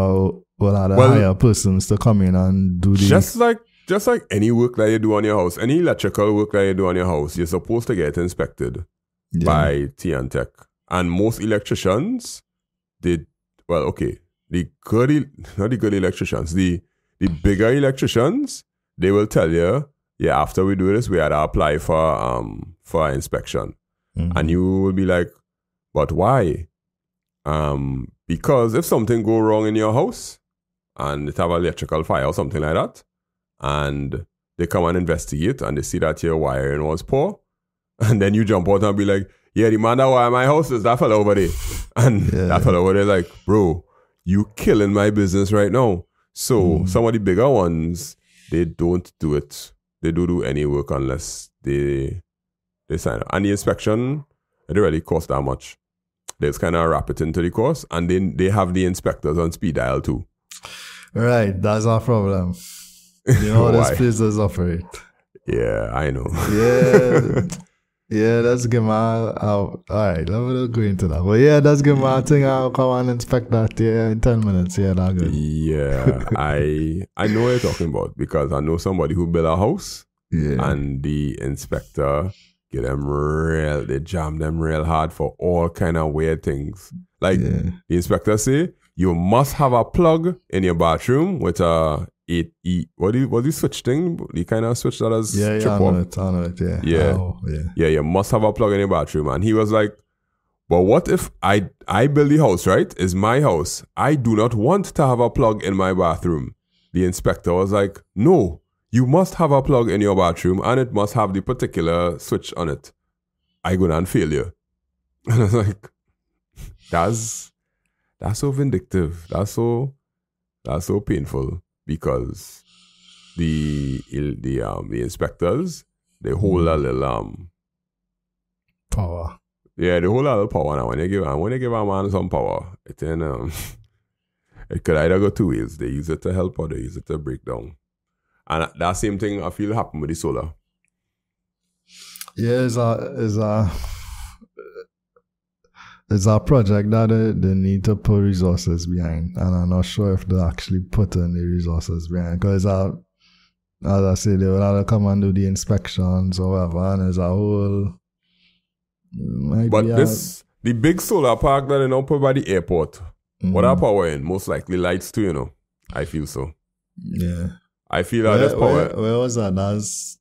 or have to Well- hire persons to come in and do the Just like just like any work that you do on your house, any electrical work that you do on your house, you're supposed to get inspected yeah. by Tech. And most electricians, they well, okay, the good, not the good electricians, the the bigger electricians, they will tell you, yeah, after we do this, we had to apply for um for inspection. Mhm. and you will be like, but why? Um, because if something go wrong in your house and it have an electrical fire or something like that, and they come and investigate and they see that your wiring was poor, and then you jump out and be like, yeah, the man that wired my house is that fella over there, and Yeah. that fella over there like, bro, you killing my business right now. So Mm. some of the bigger ones, they don't do it. They don't do any work unless they they sign up. And the inspection, it don't really cost that much. They just kind of wrap it into the course, and then they have the inspectors on speed dial too. Right, that's our problem. You know how these places operate. Yeah, I know. Yeah, yeah, that's good, man. All right, let me go into that. But yeah, that's. I think I'll come and inspect that yeah, in 10 minutes. Yeah, that's good. yeah, I I know what you're talking about because I know somebody who built a house Yeah. and the inspector get them real, they jam them real hard for all kind of weird things. Like yeah. the inspector say, you must have a plug in your bathroom with a eight e. What do you what do you switch thing? The kind of switch that has Yeah, yeah, I know it. I know it. Yeah. Yeah. Oh, yeah. Yeah, you must have a plug in your bathroom. And he was like, But what if I I build the house, right? It's my house. I do not want to have a plug in my bathroom. The inspector was like, No, you must have a plug in your bathroom and it must have the particular switch on it. I go and fail you. And I was like, That's that's so vindictive. That's so that's so painful because the the um the inspectors they hold a little um Power. yeah, the whole lot of power now. When they give and when they give a man some power, it then um it could either go two ways. They use it to help or they use it to break down. And that same thing I feel happened with the solar. Yeah, it's a, it's a, it's a project that they, they need to put resources behind. And I'm not sure if they actually put any resources behind. Because, uh, as I say, they will have to come and do the inspections or whatever. And there's a whole. But this the big solar park that they now put by the airport, what Mhm. are power in? Most likely lights too, you know. I feel so. Yeah. I feel that Where, power where, where was that? That's.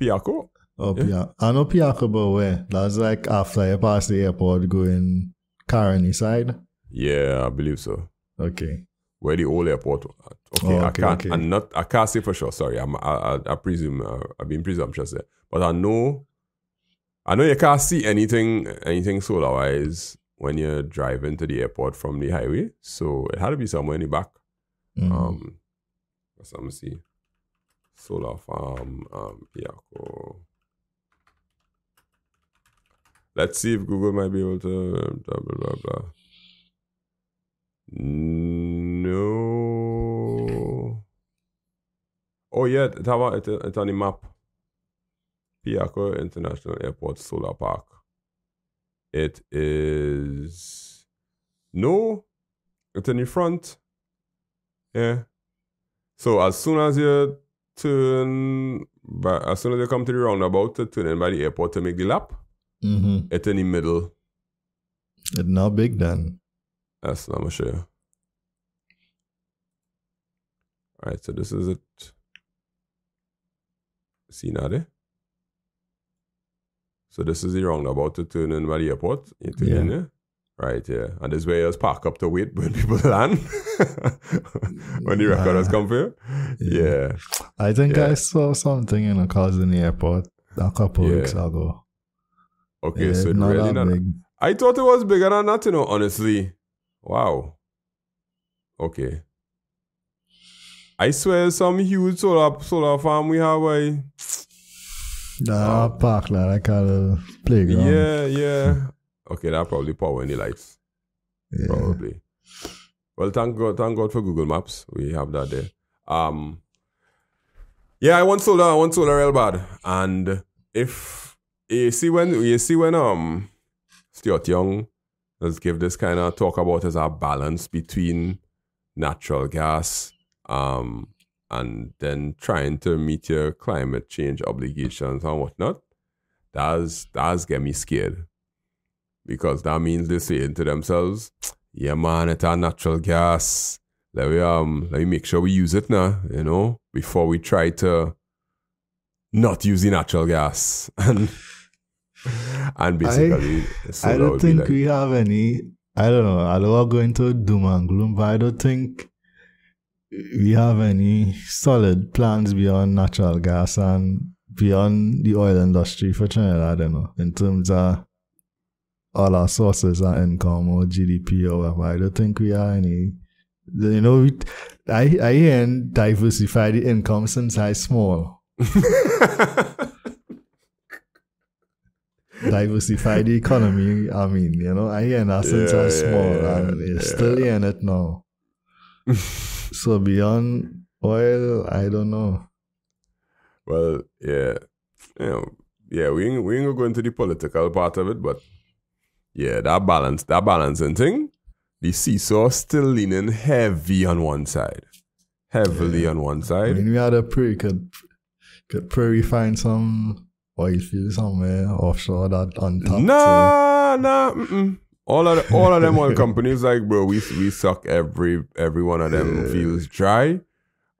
Piarco. Oh, Yeah. I know Piarco, but where? That's like after you pass the airport going Caroni side. Yeah, I believe so. Okay. Where the old airport. was at. Okay, Oh, I okay, can't. okay. I'm not. I can't say for sure. Sorry, I'm. I, I, I presume. Uh, I've been presumptuous there, but I know. I know you can't see anything, anything solar wise when you're driving to the airport from the highway. So it had to be somewhere in the back. Mhm. Um, let's see. Solar farm, um, Piarco. Let's see if Google might be able to blah blah blah blah. No. Oh yeah, a, it, it's on the map. Piarco International Airport Solar Park. It is no, it's in the front. Yeah. So as soon as you turn, but as soon as you come to the roundabout to turn in by the airport to make the lap, Mm-hmm. it's in the middle. It's not big then. That's not much sure. Alright, so this is it. See now there? So this is the roundabout to turn in by the airport. You turn in Yeah. there. Right, yeah. And this way you just park up to wait when people land. when the recorders Ah, come for you. yeah. Yeah. I think Yeah. I saw something in a cars in the airport a couple Yeah. weeks ago. Okay, Yeah, so not really not. big. I thought it was bigger than that, you know, honestly. Wow. Okay. I swear some huge solar solar farm we have I Nah, park like that kind of playground. Yeah, yeah. Okay, that probably power any lights. Yeah. Probably. Well thank God thank God for Google Maps. We have that there. Um Yeah, I want solar, I want solar real bad. And if you see when you see when um Stuart Young let's give this kind of talk about as a balance between natural gas um, and then trying to meet your climate change obligations and whatnot, that's that's get me scared. Because that means they're saying to themselves, yeah man, it's our natural gas. Let me um let me make sure we use it now, you know, before we try to not use the natural gas. And and basically so I don't think like- we have any. I don't know. I don't want to go into doom and gloom, but I don't think we have any solid plans beyond natural gas and beyond the oil industry for Trinidad. I don't know in terms of all our sources of income or GDP or whatever. I don't think we have any. You know, we, I I hear diversify the income since I small. diversify the economy. I mean, you know, I hear that since Yeah, was small, yeah, and it's yeah. still in it now. so beyond oil, I don't know. Well, yeah, you know, yeah, we ain't, we ain't gonna go into the political part of it, but yeah, that balance, that balancing thing, the seesaw still leaning heavy on one side, heavily on one side. I mean, we had a pretty could could probably find some oil field somewhere offshore that untapped. Nah, nah, mm-mm. all of the, all of them oil companies like bro, we we suck every every one of them Yeah. fields dry.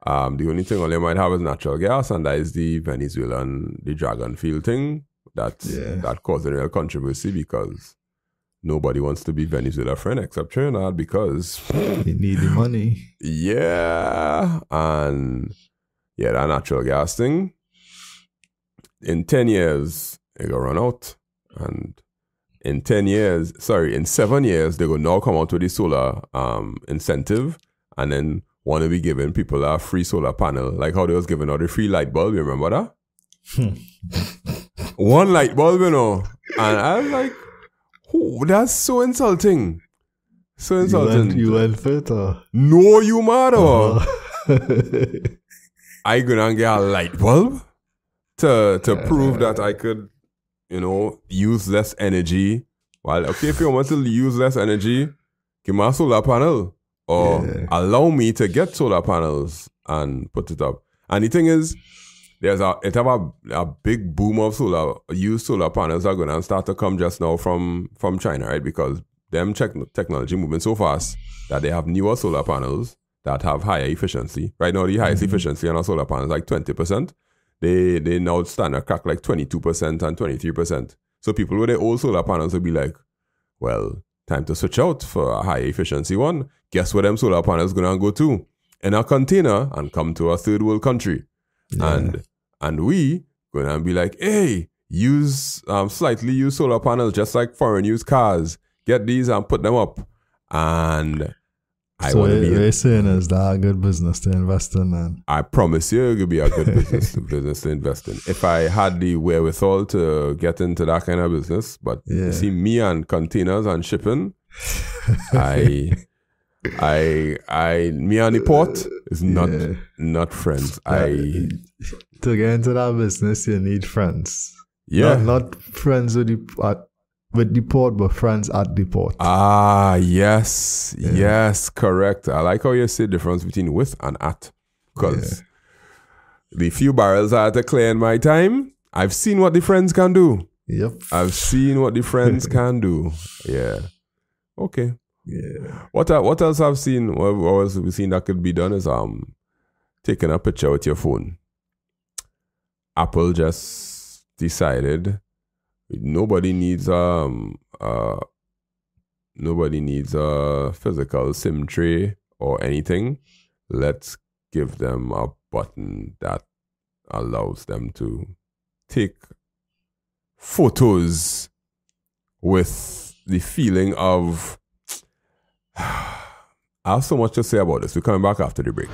Um, the only thing all they might have is natural gas, and that is the Venezuelan the dragon field thing. That Yeah. that caused a real controversy because nobody wants to be Venezuela friend except Trinidad because So you need the money. yeah, and yeah, that natural gas thing. In ten years, it gonna run out, and in ten years, sorry, in seven years, they gonna now come out with the solar um incentive, and then want to be giving people a free solar panel, like how they was giving out the free light bulb. You remember that? One light bulb, you know, and I was like, oh, that's so insulting. So You insulting. went, you went fit no, you mad or? Uh-huh. I gonna get a light bulb to to prove that I could, you know, use less energy. Well, okay, if you want to use less energy, give me a solar panel or Yeah. allow me to get solar panels and put it up. And the thing is, there's a it have a, a big boom of solar used solar panels are gonna start to come just now from from China, right? Because them check, technology moving so fast that they have newer solar panels that have higher efficiency. Right now, the highest mm-hmm. efficiency on a solar panel is like twenty percent. They they now stand a crack like twenty two percent and twenty three percent. So people with their old solar panels will be like, well, time to switch out for a high efficiency one. Guess where them solar panels gonna go to? In a container and come to a third world country. And and we gonna be like, hey, use um slightly used solar panels just like foreign used cars. Get these and put them up. And I so wanna what be you're saying is that a good business to invest in then? I promise you, it could be a good business business to invest in. If I had the wherewithal to get into that kind of business, but Yeah. you see, me and containers and shipping, I, I, I, me and the port is not Yeah. not friends. Uh, I, To get into that business, you need friends. yeah, Not, not friends with the at, with the port, but friends at the port. ah, yes, yes, correct. I like how you say the difference between with and at, because the few barrels I had to clear in my time, I've seen what the friends can do. Yep. I've seen what the friends can do. Yeah. Okay. Yeah. What what else I've seen? What else have we seen that could be done is um taking a picture with your phone. Apple just decided nobody needs um uh nobody needs a physical SIM tray or anything. Let's give them a button that allows them to take photos with the feeling of I have so much to say about this. We're coming back after the break.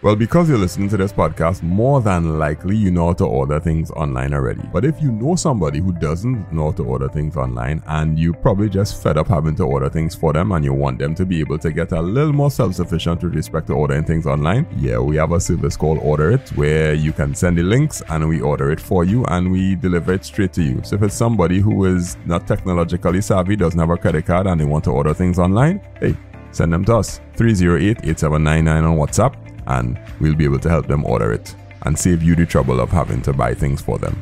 Well, because you're listening to this podcast, more than likely you know how to order things online already. But if you know somebody who doesn't know how to order things online and you probably just fed up having to order things for them and you want them to be able to get a little more self-sufficient with respect to ordering things online, yeah, we have a service called Order It where you can send the links and we order it for you and we deliver it straight to you. So if it's somebody who is not technologically savvy, doesn't have a credit card and they want to order things online, hey, send them to us 308-8799 on WhatsApp and we'll be able to help them order it and save you the trouble of having to buy things for them.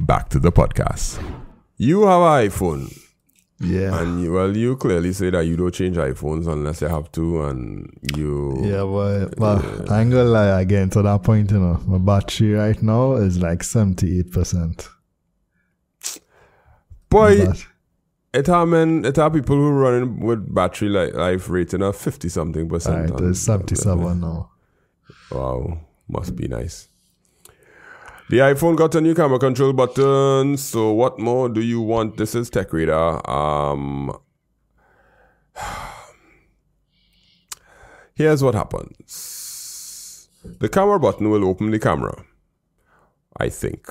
Back to the podcast. You have an iPhone, Yeah. and you, well, you clearly say that you don't change iPhones unless you have to, and you. Yeah, but, but I ain't gonna lie again to that point, you know. My battery right now is like 78%. Boy, But- it have men, it have people who running with battery life, life rating of fifty something percent. Alright, on- it's 77 now. Wow, must be nice. The iPhone got a new camera control button. So what more do you want? This is TechRadar. Um, here's what happens. The camera button will open the camera. I think.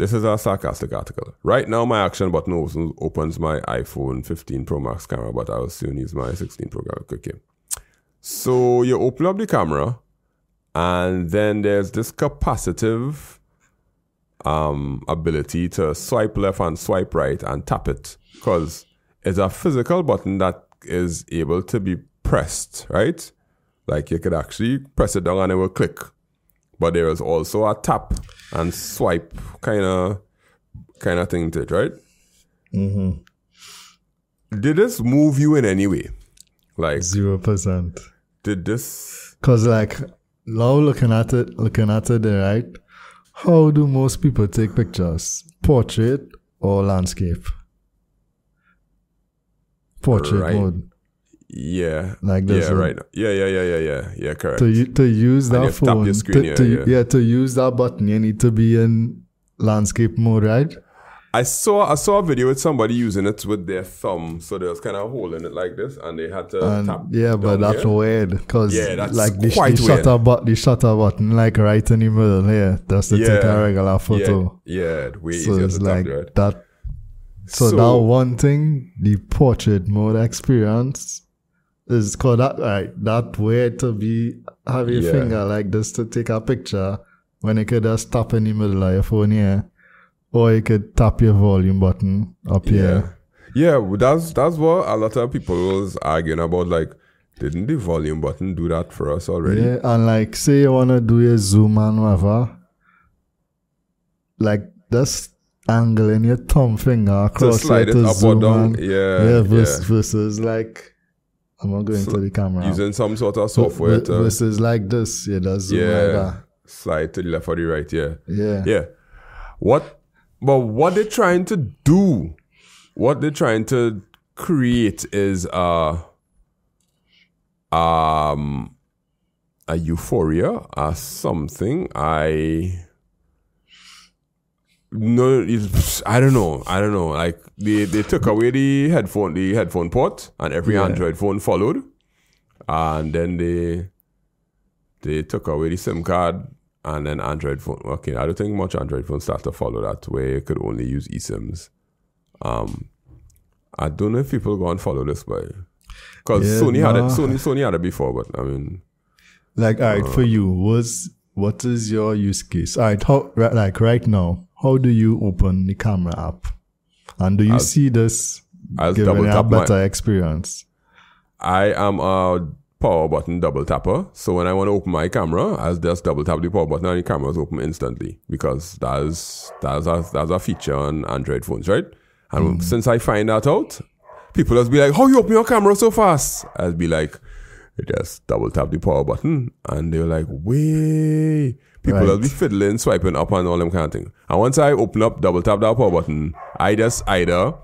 This is a sarcastic article. Right now, my action button opens, my iPhone 15 Pro Max camera, but I will soon use my 16 Pro camera. Okay. So you open up the camera, and then there's this capacitive um, ability to swipe left and swipe right and tap it because it's a physical button that is able to be pressed, right? Like you could actually press it down and it will click. But there is also a tap and swipe kind of kind of thing to it, right? Mm-hmm. Did this move you in any way? Like, 0%. did this? Cause like now looking at it, looking at it, right? How do most people take pictures? Portrait or landscape? Portrait Right. mode. Yeah, Like this, Yeah, right. Yeah, yeah, yeah, yeah, yeah, yeah. Correct. To to use that tap phone, your screen, to, yeah, to, yeah. yeah, to use that button, you need to be in landscape mode, right? I saw I saw a video with somebody using it with their thumb, so they was kind of holding it like this, and they had to And tap. yeah, but that's here. weird because Yeah, that's like the, quite the weird. shutter but the shutter button like right in the middle here, that's to take a regular photo. Yeah, yeah, way so it's like tap, right? that. So, that one thing, the portrait mode experience, is called that right. That way to be have your Yeah. finger like this to take a picture when you could just tap in the middle of your phone here, or you could tap your volume button up yeah, here. yeah. That's that's what a lot of people was arguing about. Like, didn't the volume button do that for us already? Yeah, and like say you wanna do your zoom and whatever, like just angling your thumb finger across To slide it to up or down. and- Yeah, yeah, yeah. versus, versus like I'm not going So to the camera. Using some sort of software Ver- to versus like this, yeah, like yeah that. slide to the left or the right. Yeah. Yeah. Yeah. What but what they're trying to do, what they're trying to create is uh um a euphoria or something. I no it's, I don't know. I don't know. Like they, they took away the headphone the headphone port and every Yeah. Android phone followed. And then they they took away the SIM card and then Android phone. Okay, I don't think much Android phones start to follow that way. you could only use eSIMs. Um, I don't know if people go and follow this by because Yeah, Sony had it. Sony Sony had it before, but I mean, Like, all right, Uh. for you, what's what is your use case? All right, how right, like right now, how do you open the camera app, and do you see this giving a tap my. better experience? I am a power button double tapper, so when I want to open my camera, I'll just double tap the power button and the camera is open instantly because that's that's a that's a feature on Android phones, right? And hmm. since I find that out, people just be like, "How you open your camera so fast?" I'll be like, "Just double tap the power button," and they're like, "Way." People will be fiddling, swiping up and all them kind of thing. And once I open up, double tap that power button, I just either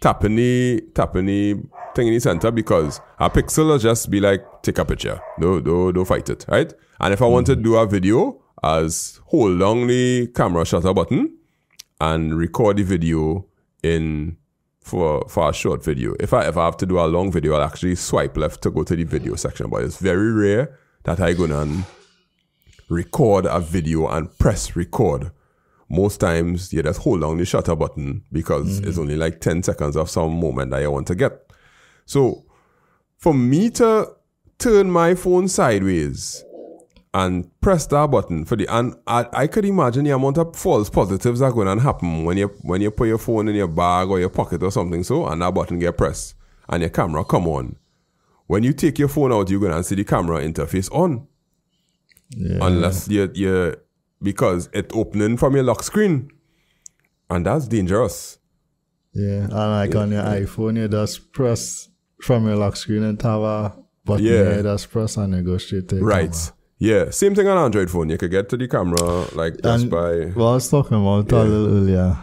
tapping the tapping the thing in the center because a pixel will just be like take a picture. Don't don't don't fight it, right? And if I want to mm-hmm. do a video, as hold down the camera shutter button and record the video in for for a short video. If I if I have to do a long video, I'll actually swipe left to go to the video section. But it's very rare that I gonna record a video and press record, most times you just hold down the shutter button because mm-hmm. it's only like 10 seconds of some moment that you want to get. So for me to turn my phone sideways and press that button for the and I, I could imagine the amount of false positives that are going to happen when you when you put your phone in your bag or your pocket or something so and that button get pressed and your camera come on. When you take your phone out, you're gonna see the camera interface on. Yeah. Unless you you because it opening from your lock screen. And that's dangerous. Yeah, and like on your iPhone, you just press from your lock screen and have a button Yeah. you just press and you go straight to Right. camera. Yeah. Same thing on Android phone. You could get to the camera like just And- by What I was talking about Yeah. a little earlier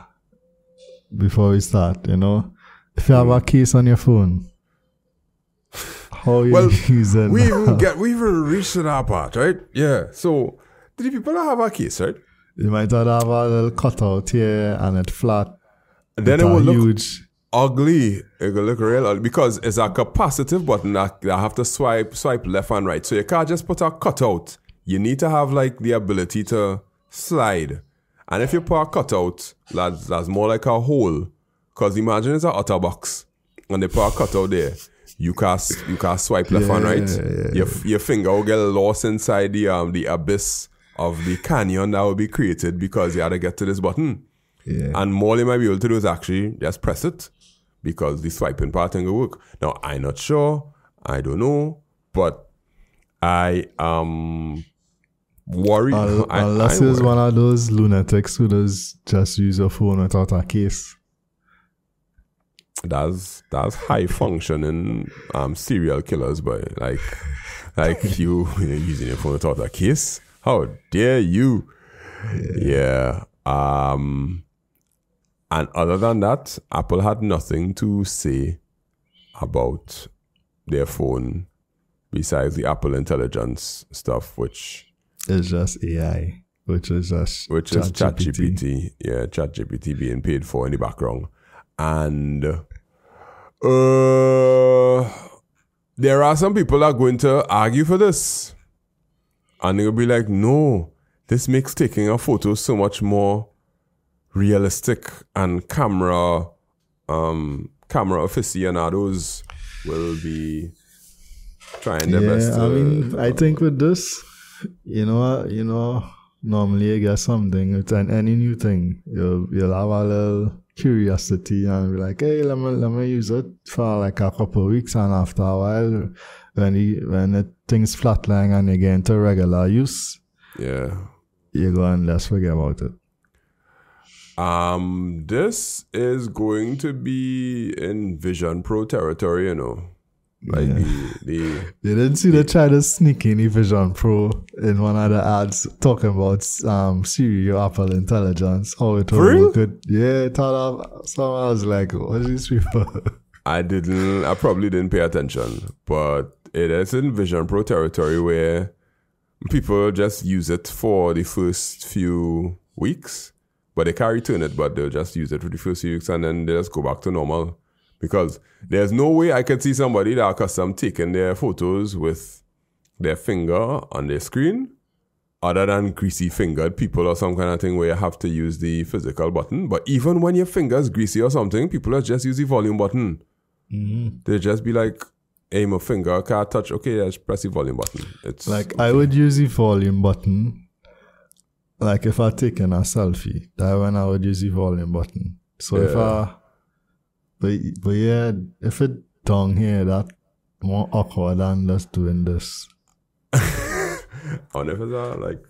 before we start, you know, if you have a case on your phone, how you Well, using we even get we even reached to that part, right? Yeah. So did the people have a case, right? You might have a little cutout here and it flat. And then it will look huge. ugly. It will look real ugly because it's a capacitive button that, that have to swipe swipe left and right. So you can't just put a cutout. You need to have like the ability to slide. And if you put a cutout, that's that's more like a hole. Cause imagine it's a OtterBox and they put a cutout there. You can s- you can't swipe left and right. Yeah, yeah, Your your finger will get lost inside the um the abyss of the canyon that will be created because you had to get to this button. Yeah. And more you might be able to do is actually just press it because the swiping pattern will work. Now, I'm not sure. I don't know. But I am worried. Un- I, Unless I'm it's one of those lunatics who does just use a phone without a case. That's that's high functioning um serial killers, but like like you, using your phone without a case. How dare you? Yeah. Um and other than that, Apple had nothing to say about their phone besides the Apple Intelligence stuff, which is just AI, which is just which is ChatGPT. ChatGPT. Yeah, ChatGPT being paid for in the background. And uh there are some people that are going to argue for this. And they'll be like, no, this makes taking a photo so much more realistic and camera um camera aficionados will be trying their best Yeah, to I mean, I think with this, you know, you know, normally you get something an, any new thing, you'll you'll have a little curiosity and be like, hey, let me let me use it for like a couple of weeks, and after a while, when you, when the things flatline and you get into regular use, yeah. you go and let's forget about it. Um, this is going to be in Vision Pro territory, you know. Like the, the You didn't see the try to sneak in the Vision Pro in one of the ads talking about um Siri or Apple Intelligence. How it real? it. Yeah, thought of someone I was like, what is these people? I didn't I probably didn't pay attention, but it is in Vision Pro territory where people just use it for the first few weeks. But they can't return it, but they'll just use it for the first few weeks and then they just go back to normal. Because there's no way I could see somebody that accustomed taking their photos with their finger on their screen other than greasy fingered people or some kind of thing where you have to use the physical button. But even when your finger's greasy or something, people are just use the volume button. Mm-hmm. They just be like, aim a finger can't touch. Okay, just press the volume button. It's like I would use the volume button. Like if I taking a selfie, that when I would use the volume button. So if I but but yeah, if it down here that more awkward than just doing this. If it's a, like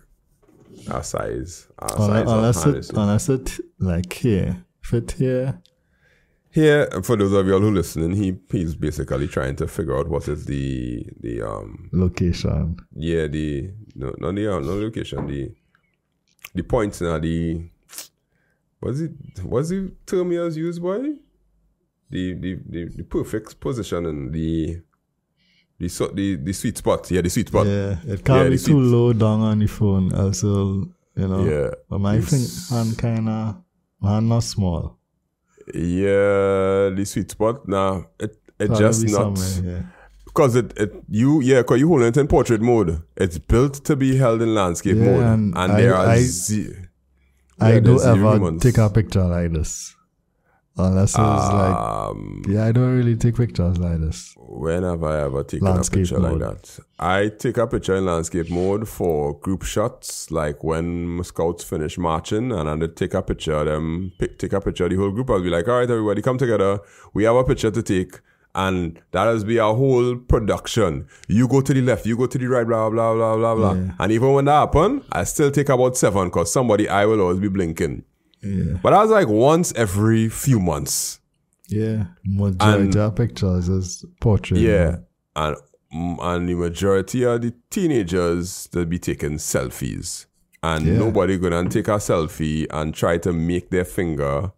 a size. A Unless, size unless it unless it like here. Fit here. Here, for those of y'all who listening, he he's basically trying to figure out what is the the um location. yeah the no not the uh, no location the the points now the what's it what's the term you used boy the the the, the perfect position and the the so the the sweet spot yeah the sweet spot yeah, it can't yeah, be too low down on the phone, Also, you know. yeah But my thing hand kinda my hand not small. yeah the sweet spot now it it just not yeah. Because it, it you yeah, cause you hold it in portrait mode. It's built to be held in landscape Yeah, mode, and and, I- there are I- ze- I yeah, don't ever humans. take a picture like this. Unless it's like, Um, yeah, I don't really take pictures like this. when have I ever taken Landscape a picture mode. like that? I take a picture in landscape mode for group shots, like when scouts finish marching, and I take a picture of them, pick, take a picture of the whole group. I'll be like, all right, everybody, come together. We have a picture to take. And that'll be a whole production. You go to the left, you go to the right, blah, blah, blah, blah, blah. Yeah. And even when that happen, I still take about seven because somebody I will always be blinking. Yeah. But I was like once every few months. Yeah. Majority of pictures is portrait. Yeah, and and the majority of the teenagers they'll be taking selfies, and Yeah. nobody gonna take a selfie and try to make their finger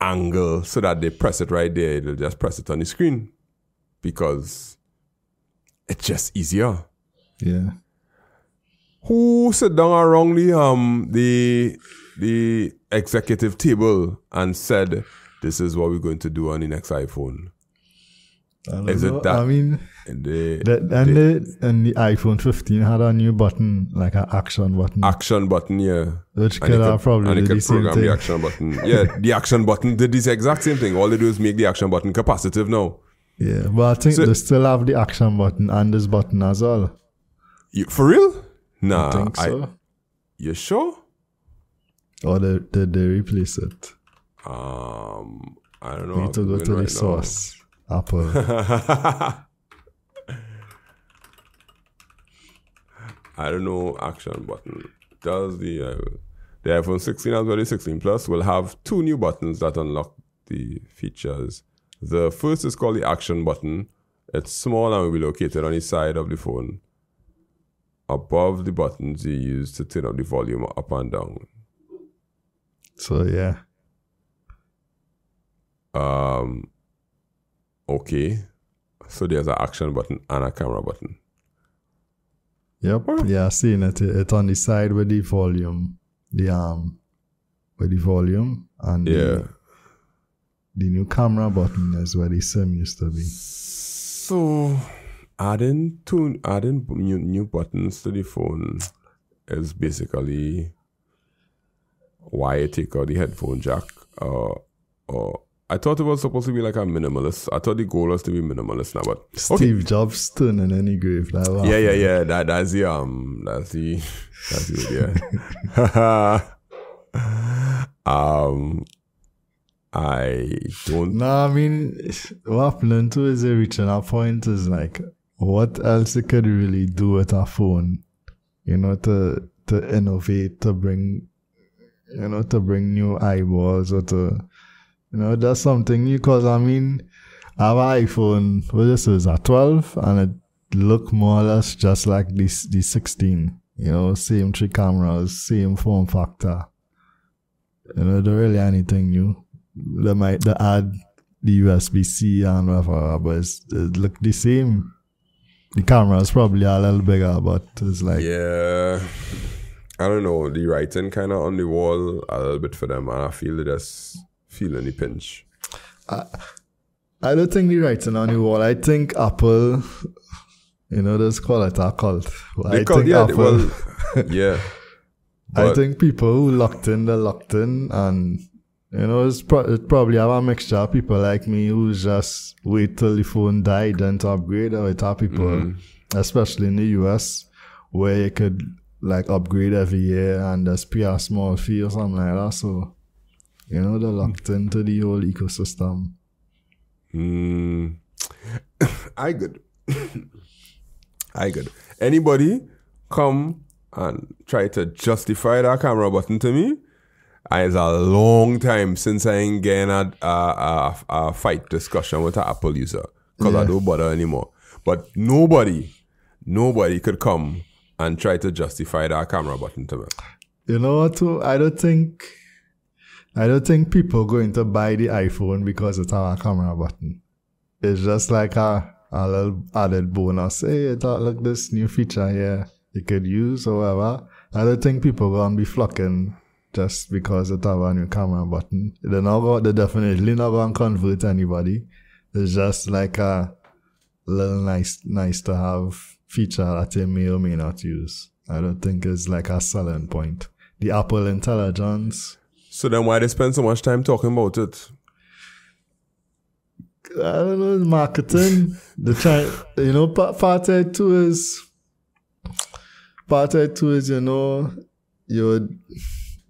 angle so that they press it right there. They'll just press it on the screen because it's just easier. Yeah. Who sit down around the um the the executive table and said, "This is what we're going to do on the next iPhone." I Is it know. that- I mean, The, the, and, the, and the iPhone 15 had a new button, like an action button, action button, yeah. which could have probably and the could same program thing. the action button. Yeah, the action button did this exact same thing. All they do is make the action button capacitive now. Yeah, but I think So- they still have the action button and this button as well. You, for real? Nah, I think so. you sure? Or they, did they replace it? Um, I don't know. Need to go to the right now. source. Apple. I don't know. Action button. Does the uh, the iPhone 16 as well as 16 Plus will have two new buttons that unlock the features. The first is called the action button. It's small and will be located on the side of the phone. Above the buttons you use to turn up the volume up and down. So yeah. Um, okay. So there's an action button and a camera button. Yep. Yeah, I seen it. It's on the side with the volume. The um with the volume and Yeah. the, the new camera button is where the sim used to be. So adding two adding new, new buttons to the phone is basically why I take out the headphone jack. Uh, or I thought it was supposed to be like a minimalist. I thought the goal was to be minimalist now, but okay. Steve Jobs turning any grave. That Yeah, yeah, yeah. That that's the um that's the that's the idea. um I don't No, I mean, what happening to is reaching a point is like, what else it could really do with a phone, you know, to to innovate, to bring, you know, to bring new eyeballs or to, you know, that's something new. Cause I mean, an iPhone, what this is, a 12, and it look more or less just like this, the 16, you know, same three cameras, same form factor. You know, there really anything new they might they add the USB C and whatever, but it's, it look the same. The camera is probably a little bigger, but it's like Yeah. I don't know. The writing kind of on the wall a little bit for them, and I feel just feeling the pinch. I don't think the writing on the wall. I think Apple, you know, just call it a cult. I They call- think yeah, Apple. well, yeah. I think people who locked in, they're locked in, and you know, it's, pro- it probably have a mixture of people like me who just wait till the phone died and to upgrade, or it have people, Mm-hmm. especially in the US, where you could like upgrade every year and just pay a small fee or something like that. So, you know, they're locked into the whole ecosystem. Mm, I good. I good. Anybody come and try to justify that camera button to me? And It's a long time since I ain't getting a, a, a, a fight discussion with an Apple user because I don't bother anymore. But nobody, nobody could come and try to justify that camera button to me. You know what? Too? I don't think, I don't think people going to buy the iPhone because it have a camera button. It's just like a, a little added bonus. Hey, it look this new feature here you could use or whatever. I don't think people gonna be flocking just because it have a new camera button. They're not going, they definitely not gonna convert anybody. It's just like a, little nice nice to have feature that they may or may not use. I don't think it's like a selling point. The Apple Intelligence. So then why they spend so much time talking about it? I don't know, marketing. the try, you know, part, of it too is part of it too is you know you would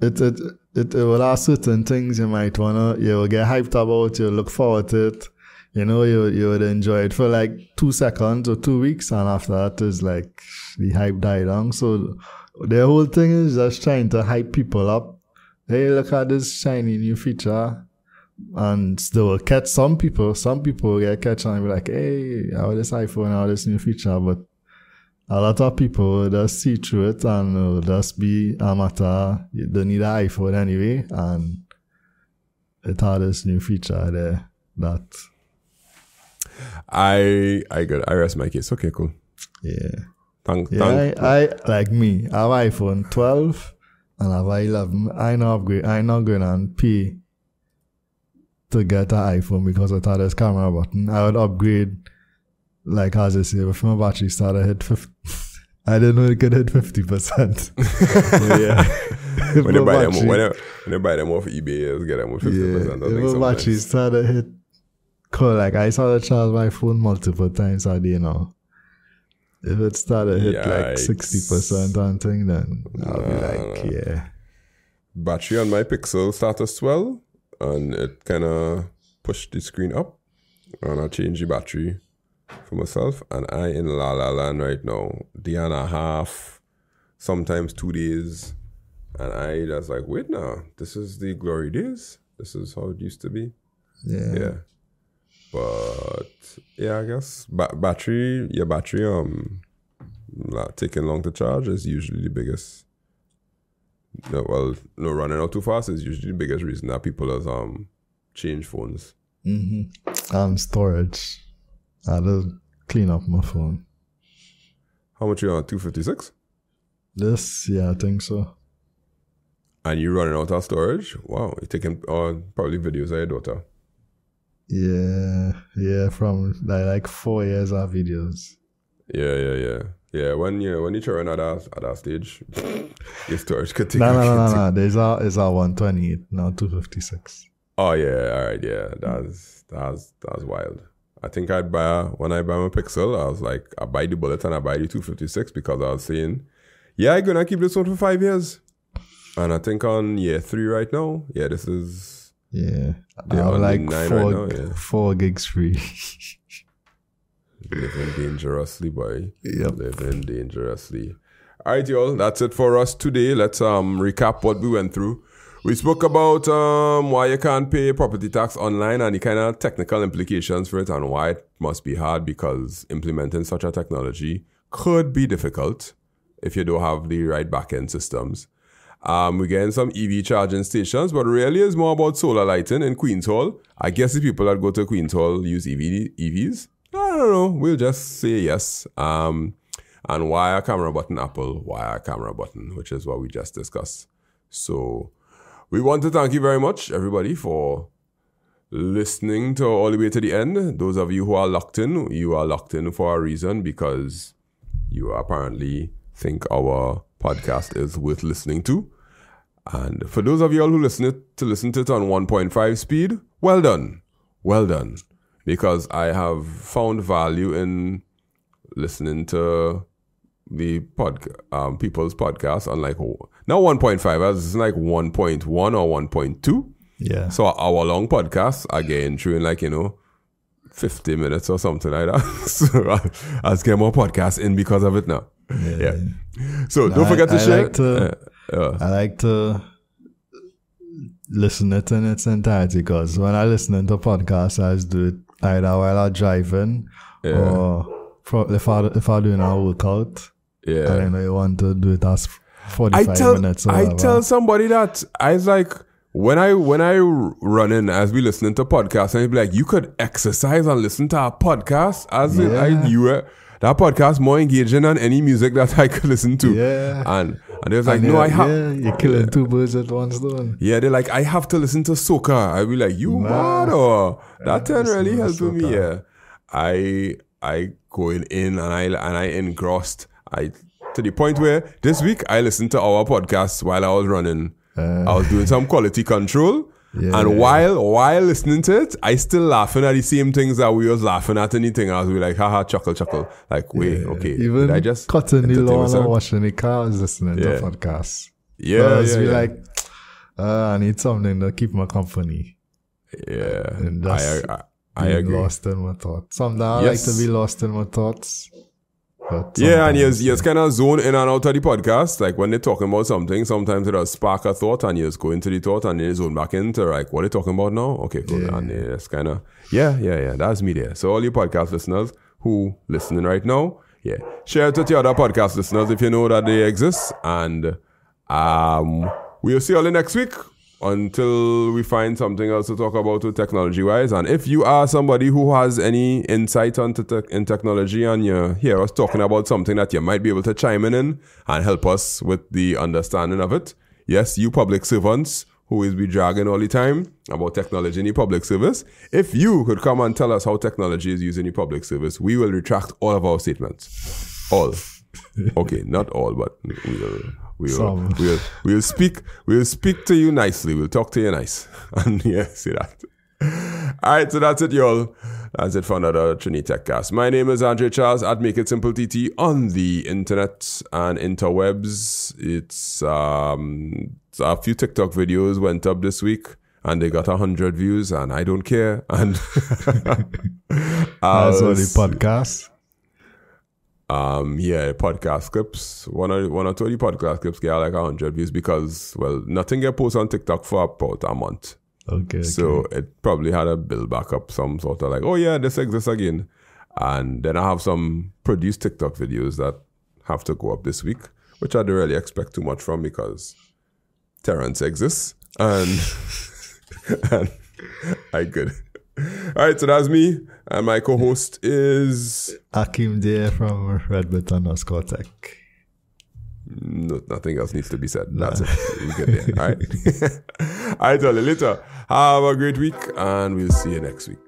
it it it, it will ask certain things you might wanna you will get hyped about, you look forward to it. You know, you you would enjoy it for like two seconds or two weeks and after that is like the hype died down. So the whole thing is just trying to hype people up. Hey, look at this shiny new feature. And they will catch some people, some people will get catch and be like, hey, how this iPhone, how this new feature, but a lot of people just see through it and just be amateur. Don't need an iPhone anyway, and it had this new feature there that I I got I rest my case. Okay, cool. yeah. Thank, Yeah, thank I, I like me. I have iPhone 12 and I have 11. I not upgrade. I not going and pay to get an iPhone because I thought this camera button. I would upgrade, like as I say, if my battery started hit 50. I didn't know it could hit 50%. Yeah. When they buy them battery- when they, when they buy them off eBay, get them with fifty yeah, percent. if my battery started hit, cool, like I saw the charge my phone multiple times a day now. If it started hit like 60% and thing, then I'll be like, Nah. yeah. battery on my Pixel started swell, and it kind of pushed the screen up, and I changed the battery for myself, and I in La La Land right now, day and a half, sometimes two days, and I just like, wait now, this is the glory days. This is how it used to be. Yeah. Yeah. But yeah, I guess ba- battery, your battery, um, la- taking long to charge is usually the biggest. No, well, no, running out too fast is usually the biggest reason that people has um change phones. Mm-hmm. And storage. I to clean up my phone. How much you on two fifty six? This, yeah, I think so. And you running out of storage? Wow, you taking uh, probably videos of your daughter. Yeah, yeah, from like, like four years of videos. Yeah, yeah, yeah, yeah. When you when you try at that at that stage, your storage could take. No, no, no, no, no. There's a, it's a 128, now 256. Oh yeah, all right, yeah. That's that's that's wild. I think I'd buy when I buy my Pixel, I was like, I buy the bullet and I buy the two fifty six because I was saying, yeah, I'm gonna keep this one for five years. And I think on year three right now, yeah, this is Yeah. Yeah, have like four, right now, yeah. four gigs free. living dangerously, boy. Yep. Living dangerously. All right, y'all. That's it for us today. Let's um recap what we went through. We spoke about um why you can't pay property tax online and the kind of technical implications for it and why it must be hard because implementing such a technology could be difficult if you don't have the right back-end systems. Um, we're getting some EV charging stations, but really it's more about solar lighting in Queens Hall. I guess the people that go to Queens Hall use EV, EVs. I don't know. We'll just say yes. Um, and a camera button Apple? A camera button? Which is what we just discussed. So we want to thank you very much, everybody, for listening to all the way to the end. Those of you who are locked in, you are locked in for a reason because you apparently think our podcast is worth listening to. And for those of y'all who listen it, to listen to it on 1.5 speed, well done. Well done. Because I have found value in listening to the pod, um, people's podcast on like, not 1.5, as it's like 1.1 or 1.2. Yeah. So our long podcast again through in like, you know, 50 minutes or something like that. so I, I was getting more podcasts in because of it now. Yeah. So don't I- forget to I share. like to- uh, I like to listen it in its entirety because when I listen to podcasts, I just do it either while I'm driving Yeah. or pro- if I if I'm doing a workout yeah. and I know you want to do it as I 45 tell minutes or I tell somebody that I was like when I when I run in as we listening to podcasts and he'd be like you could exercise and listen to a podcast as in I Yeah. you were that podcast more engaging than any music that I could listen to Yeah. and and they was like And no I have Yeah, you're killing two birds with one stone. Yeah, they're like, I have to listen to soca. I'd be like, you Nah. mad or oh, that Yeah, ten really helped me. Yeah, I I going in and I and I engrossed. I to the point where this week I listened to our podcast while I was running. Uh. I was doing some quality control. Yeah. And while while listening to it, I still laughing at the same things that we was laughing at anything else. We like, haha, chuckle, chuckle. Like, wait, okay. Even did I just cutting the lawn or washing the car, I was listening Yeah. to podcasts. Yeah, Because yeah, we yeah. like, uh, I need something to keep my company. yeah. And I, that's I, I being agree. lost in my thoughts. Sometimes Yes. I like to be lost in my thoughts. But Yeah, and you just kind of zone in and out of the podcast. Like when they're talking about something, sometimes it'll spark a thought and you just go into the thought and then you zone back into like, what are you talking about now? Okay, cool. Yeah. And it's kind of, yeah, yeah, yeah, that's me there. So all you podcast listeners who listening right now, yeah, share it with your other podcast listeners if you know that they exist. And um, we'll see you all next week until we find something else to talk about with technology wise. And if you are somebody who has any insight onto tech in technology and you hear us talking about something that you might be able to chime in, in and help us with the understanding of it, yes, you public servants who is be dragging all the time about technology in the public service, if you could come and tell us how technology is used in the public service, we will retract all of our statements. All. Okay, not all, but we will. We will, Some. we'll, we'll speak we'll speak to you nicely. We'll talk to you nice. And yeah, see that. All right, so that's it, y'all. That's it for another Trinitech Cast. My name is Andre Charles at Make It Simple TT on the internet and interwebs. It's um a few TikTok videos went up this week and they got a hundred views and I don't care. And That's the podcast. Um, yeah, podcast clips. One or one or two podcast clips get like hundred views because well, nothing get posted on TikTok for about a month. Okay. okay. So it probably had a build back up some sort of like, oh yeah, this exists again. And then I have some produced TikTok videos that have to go up this week, which I don't really expect too much from because Terrence exists and, and I could. All right, so that's me. And my co-host is Akim there from Red underscore Tech. no, nothing else needs to be said. That's it. We get there. All right. All right, tell you later. Have a great week, and we'll see you next week.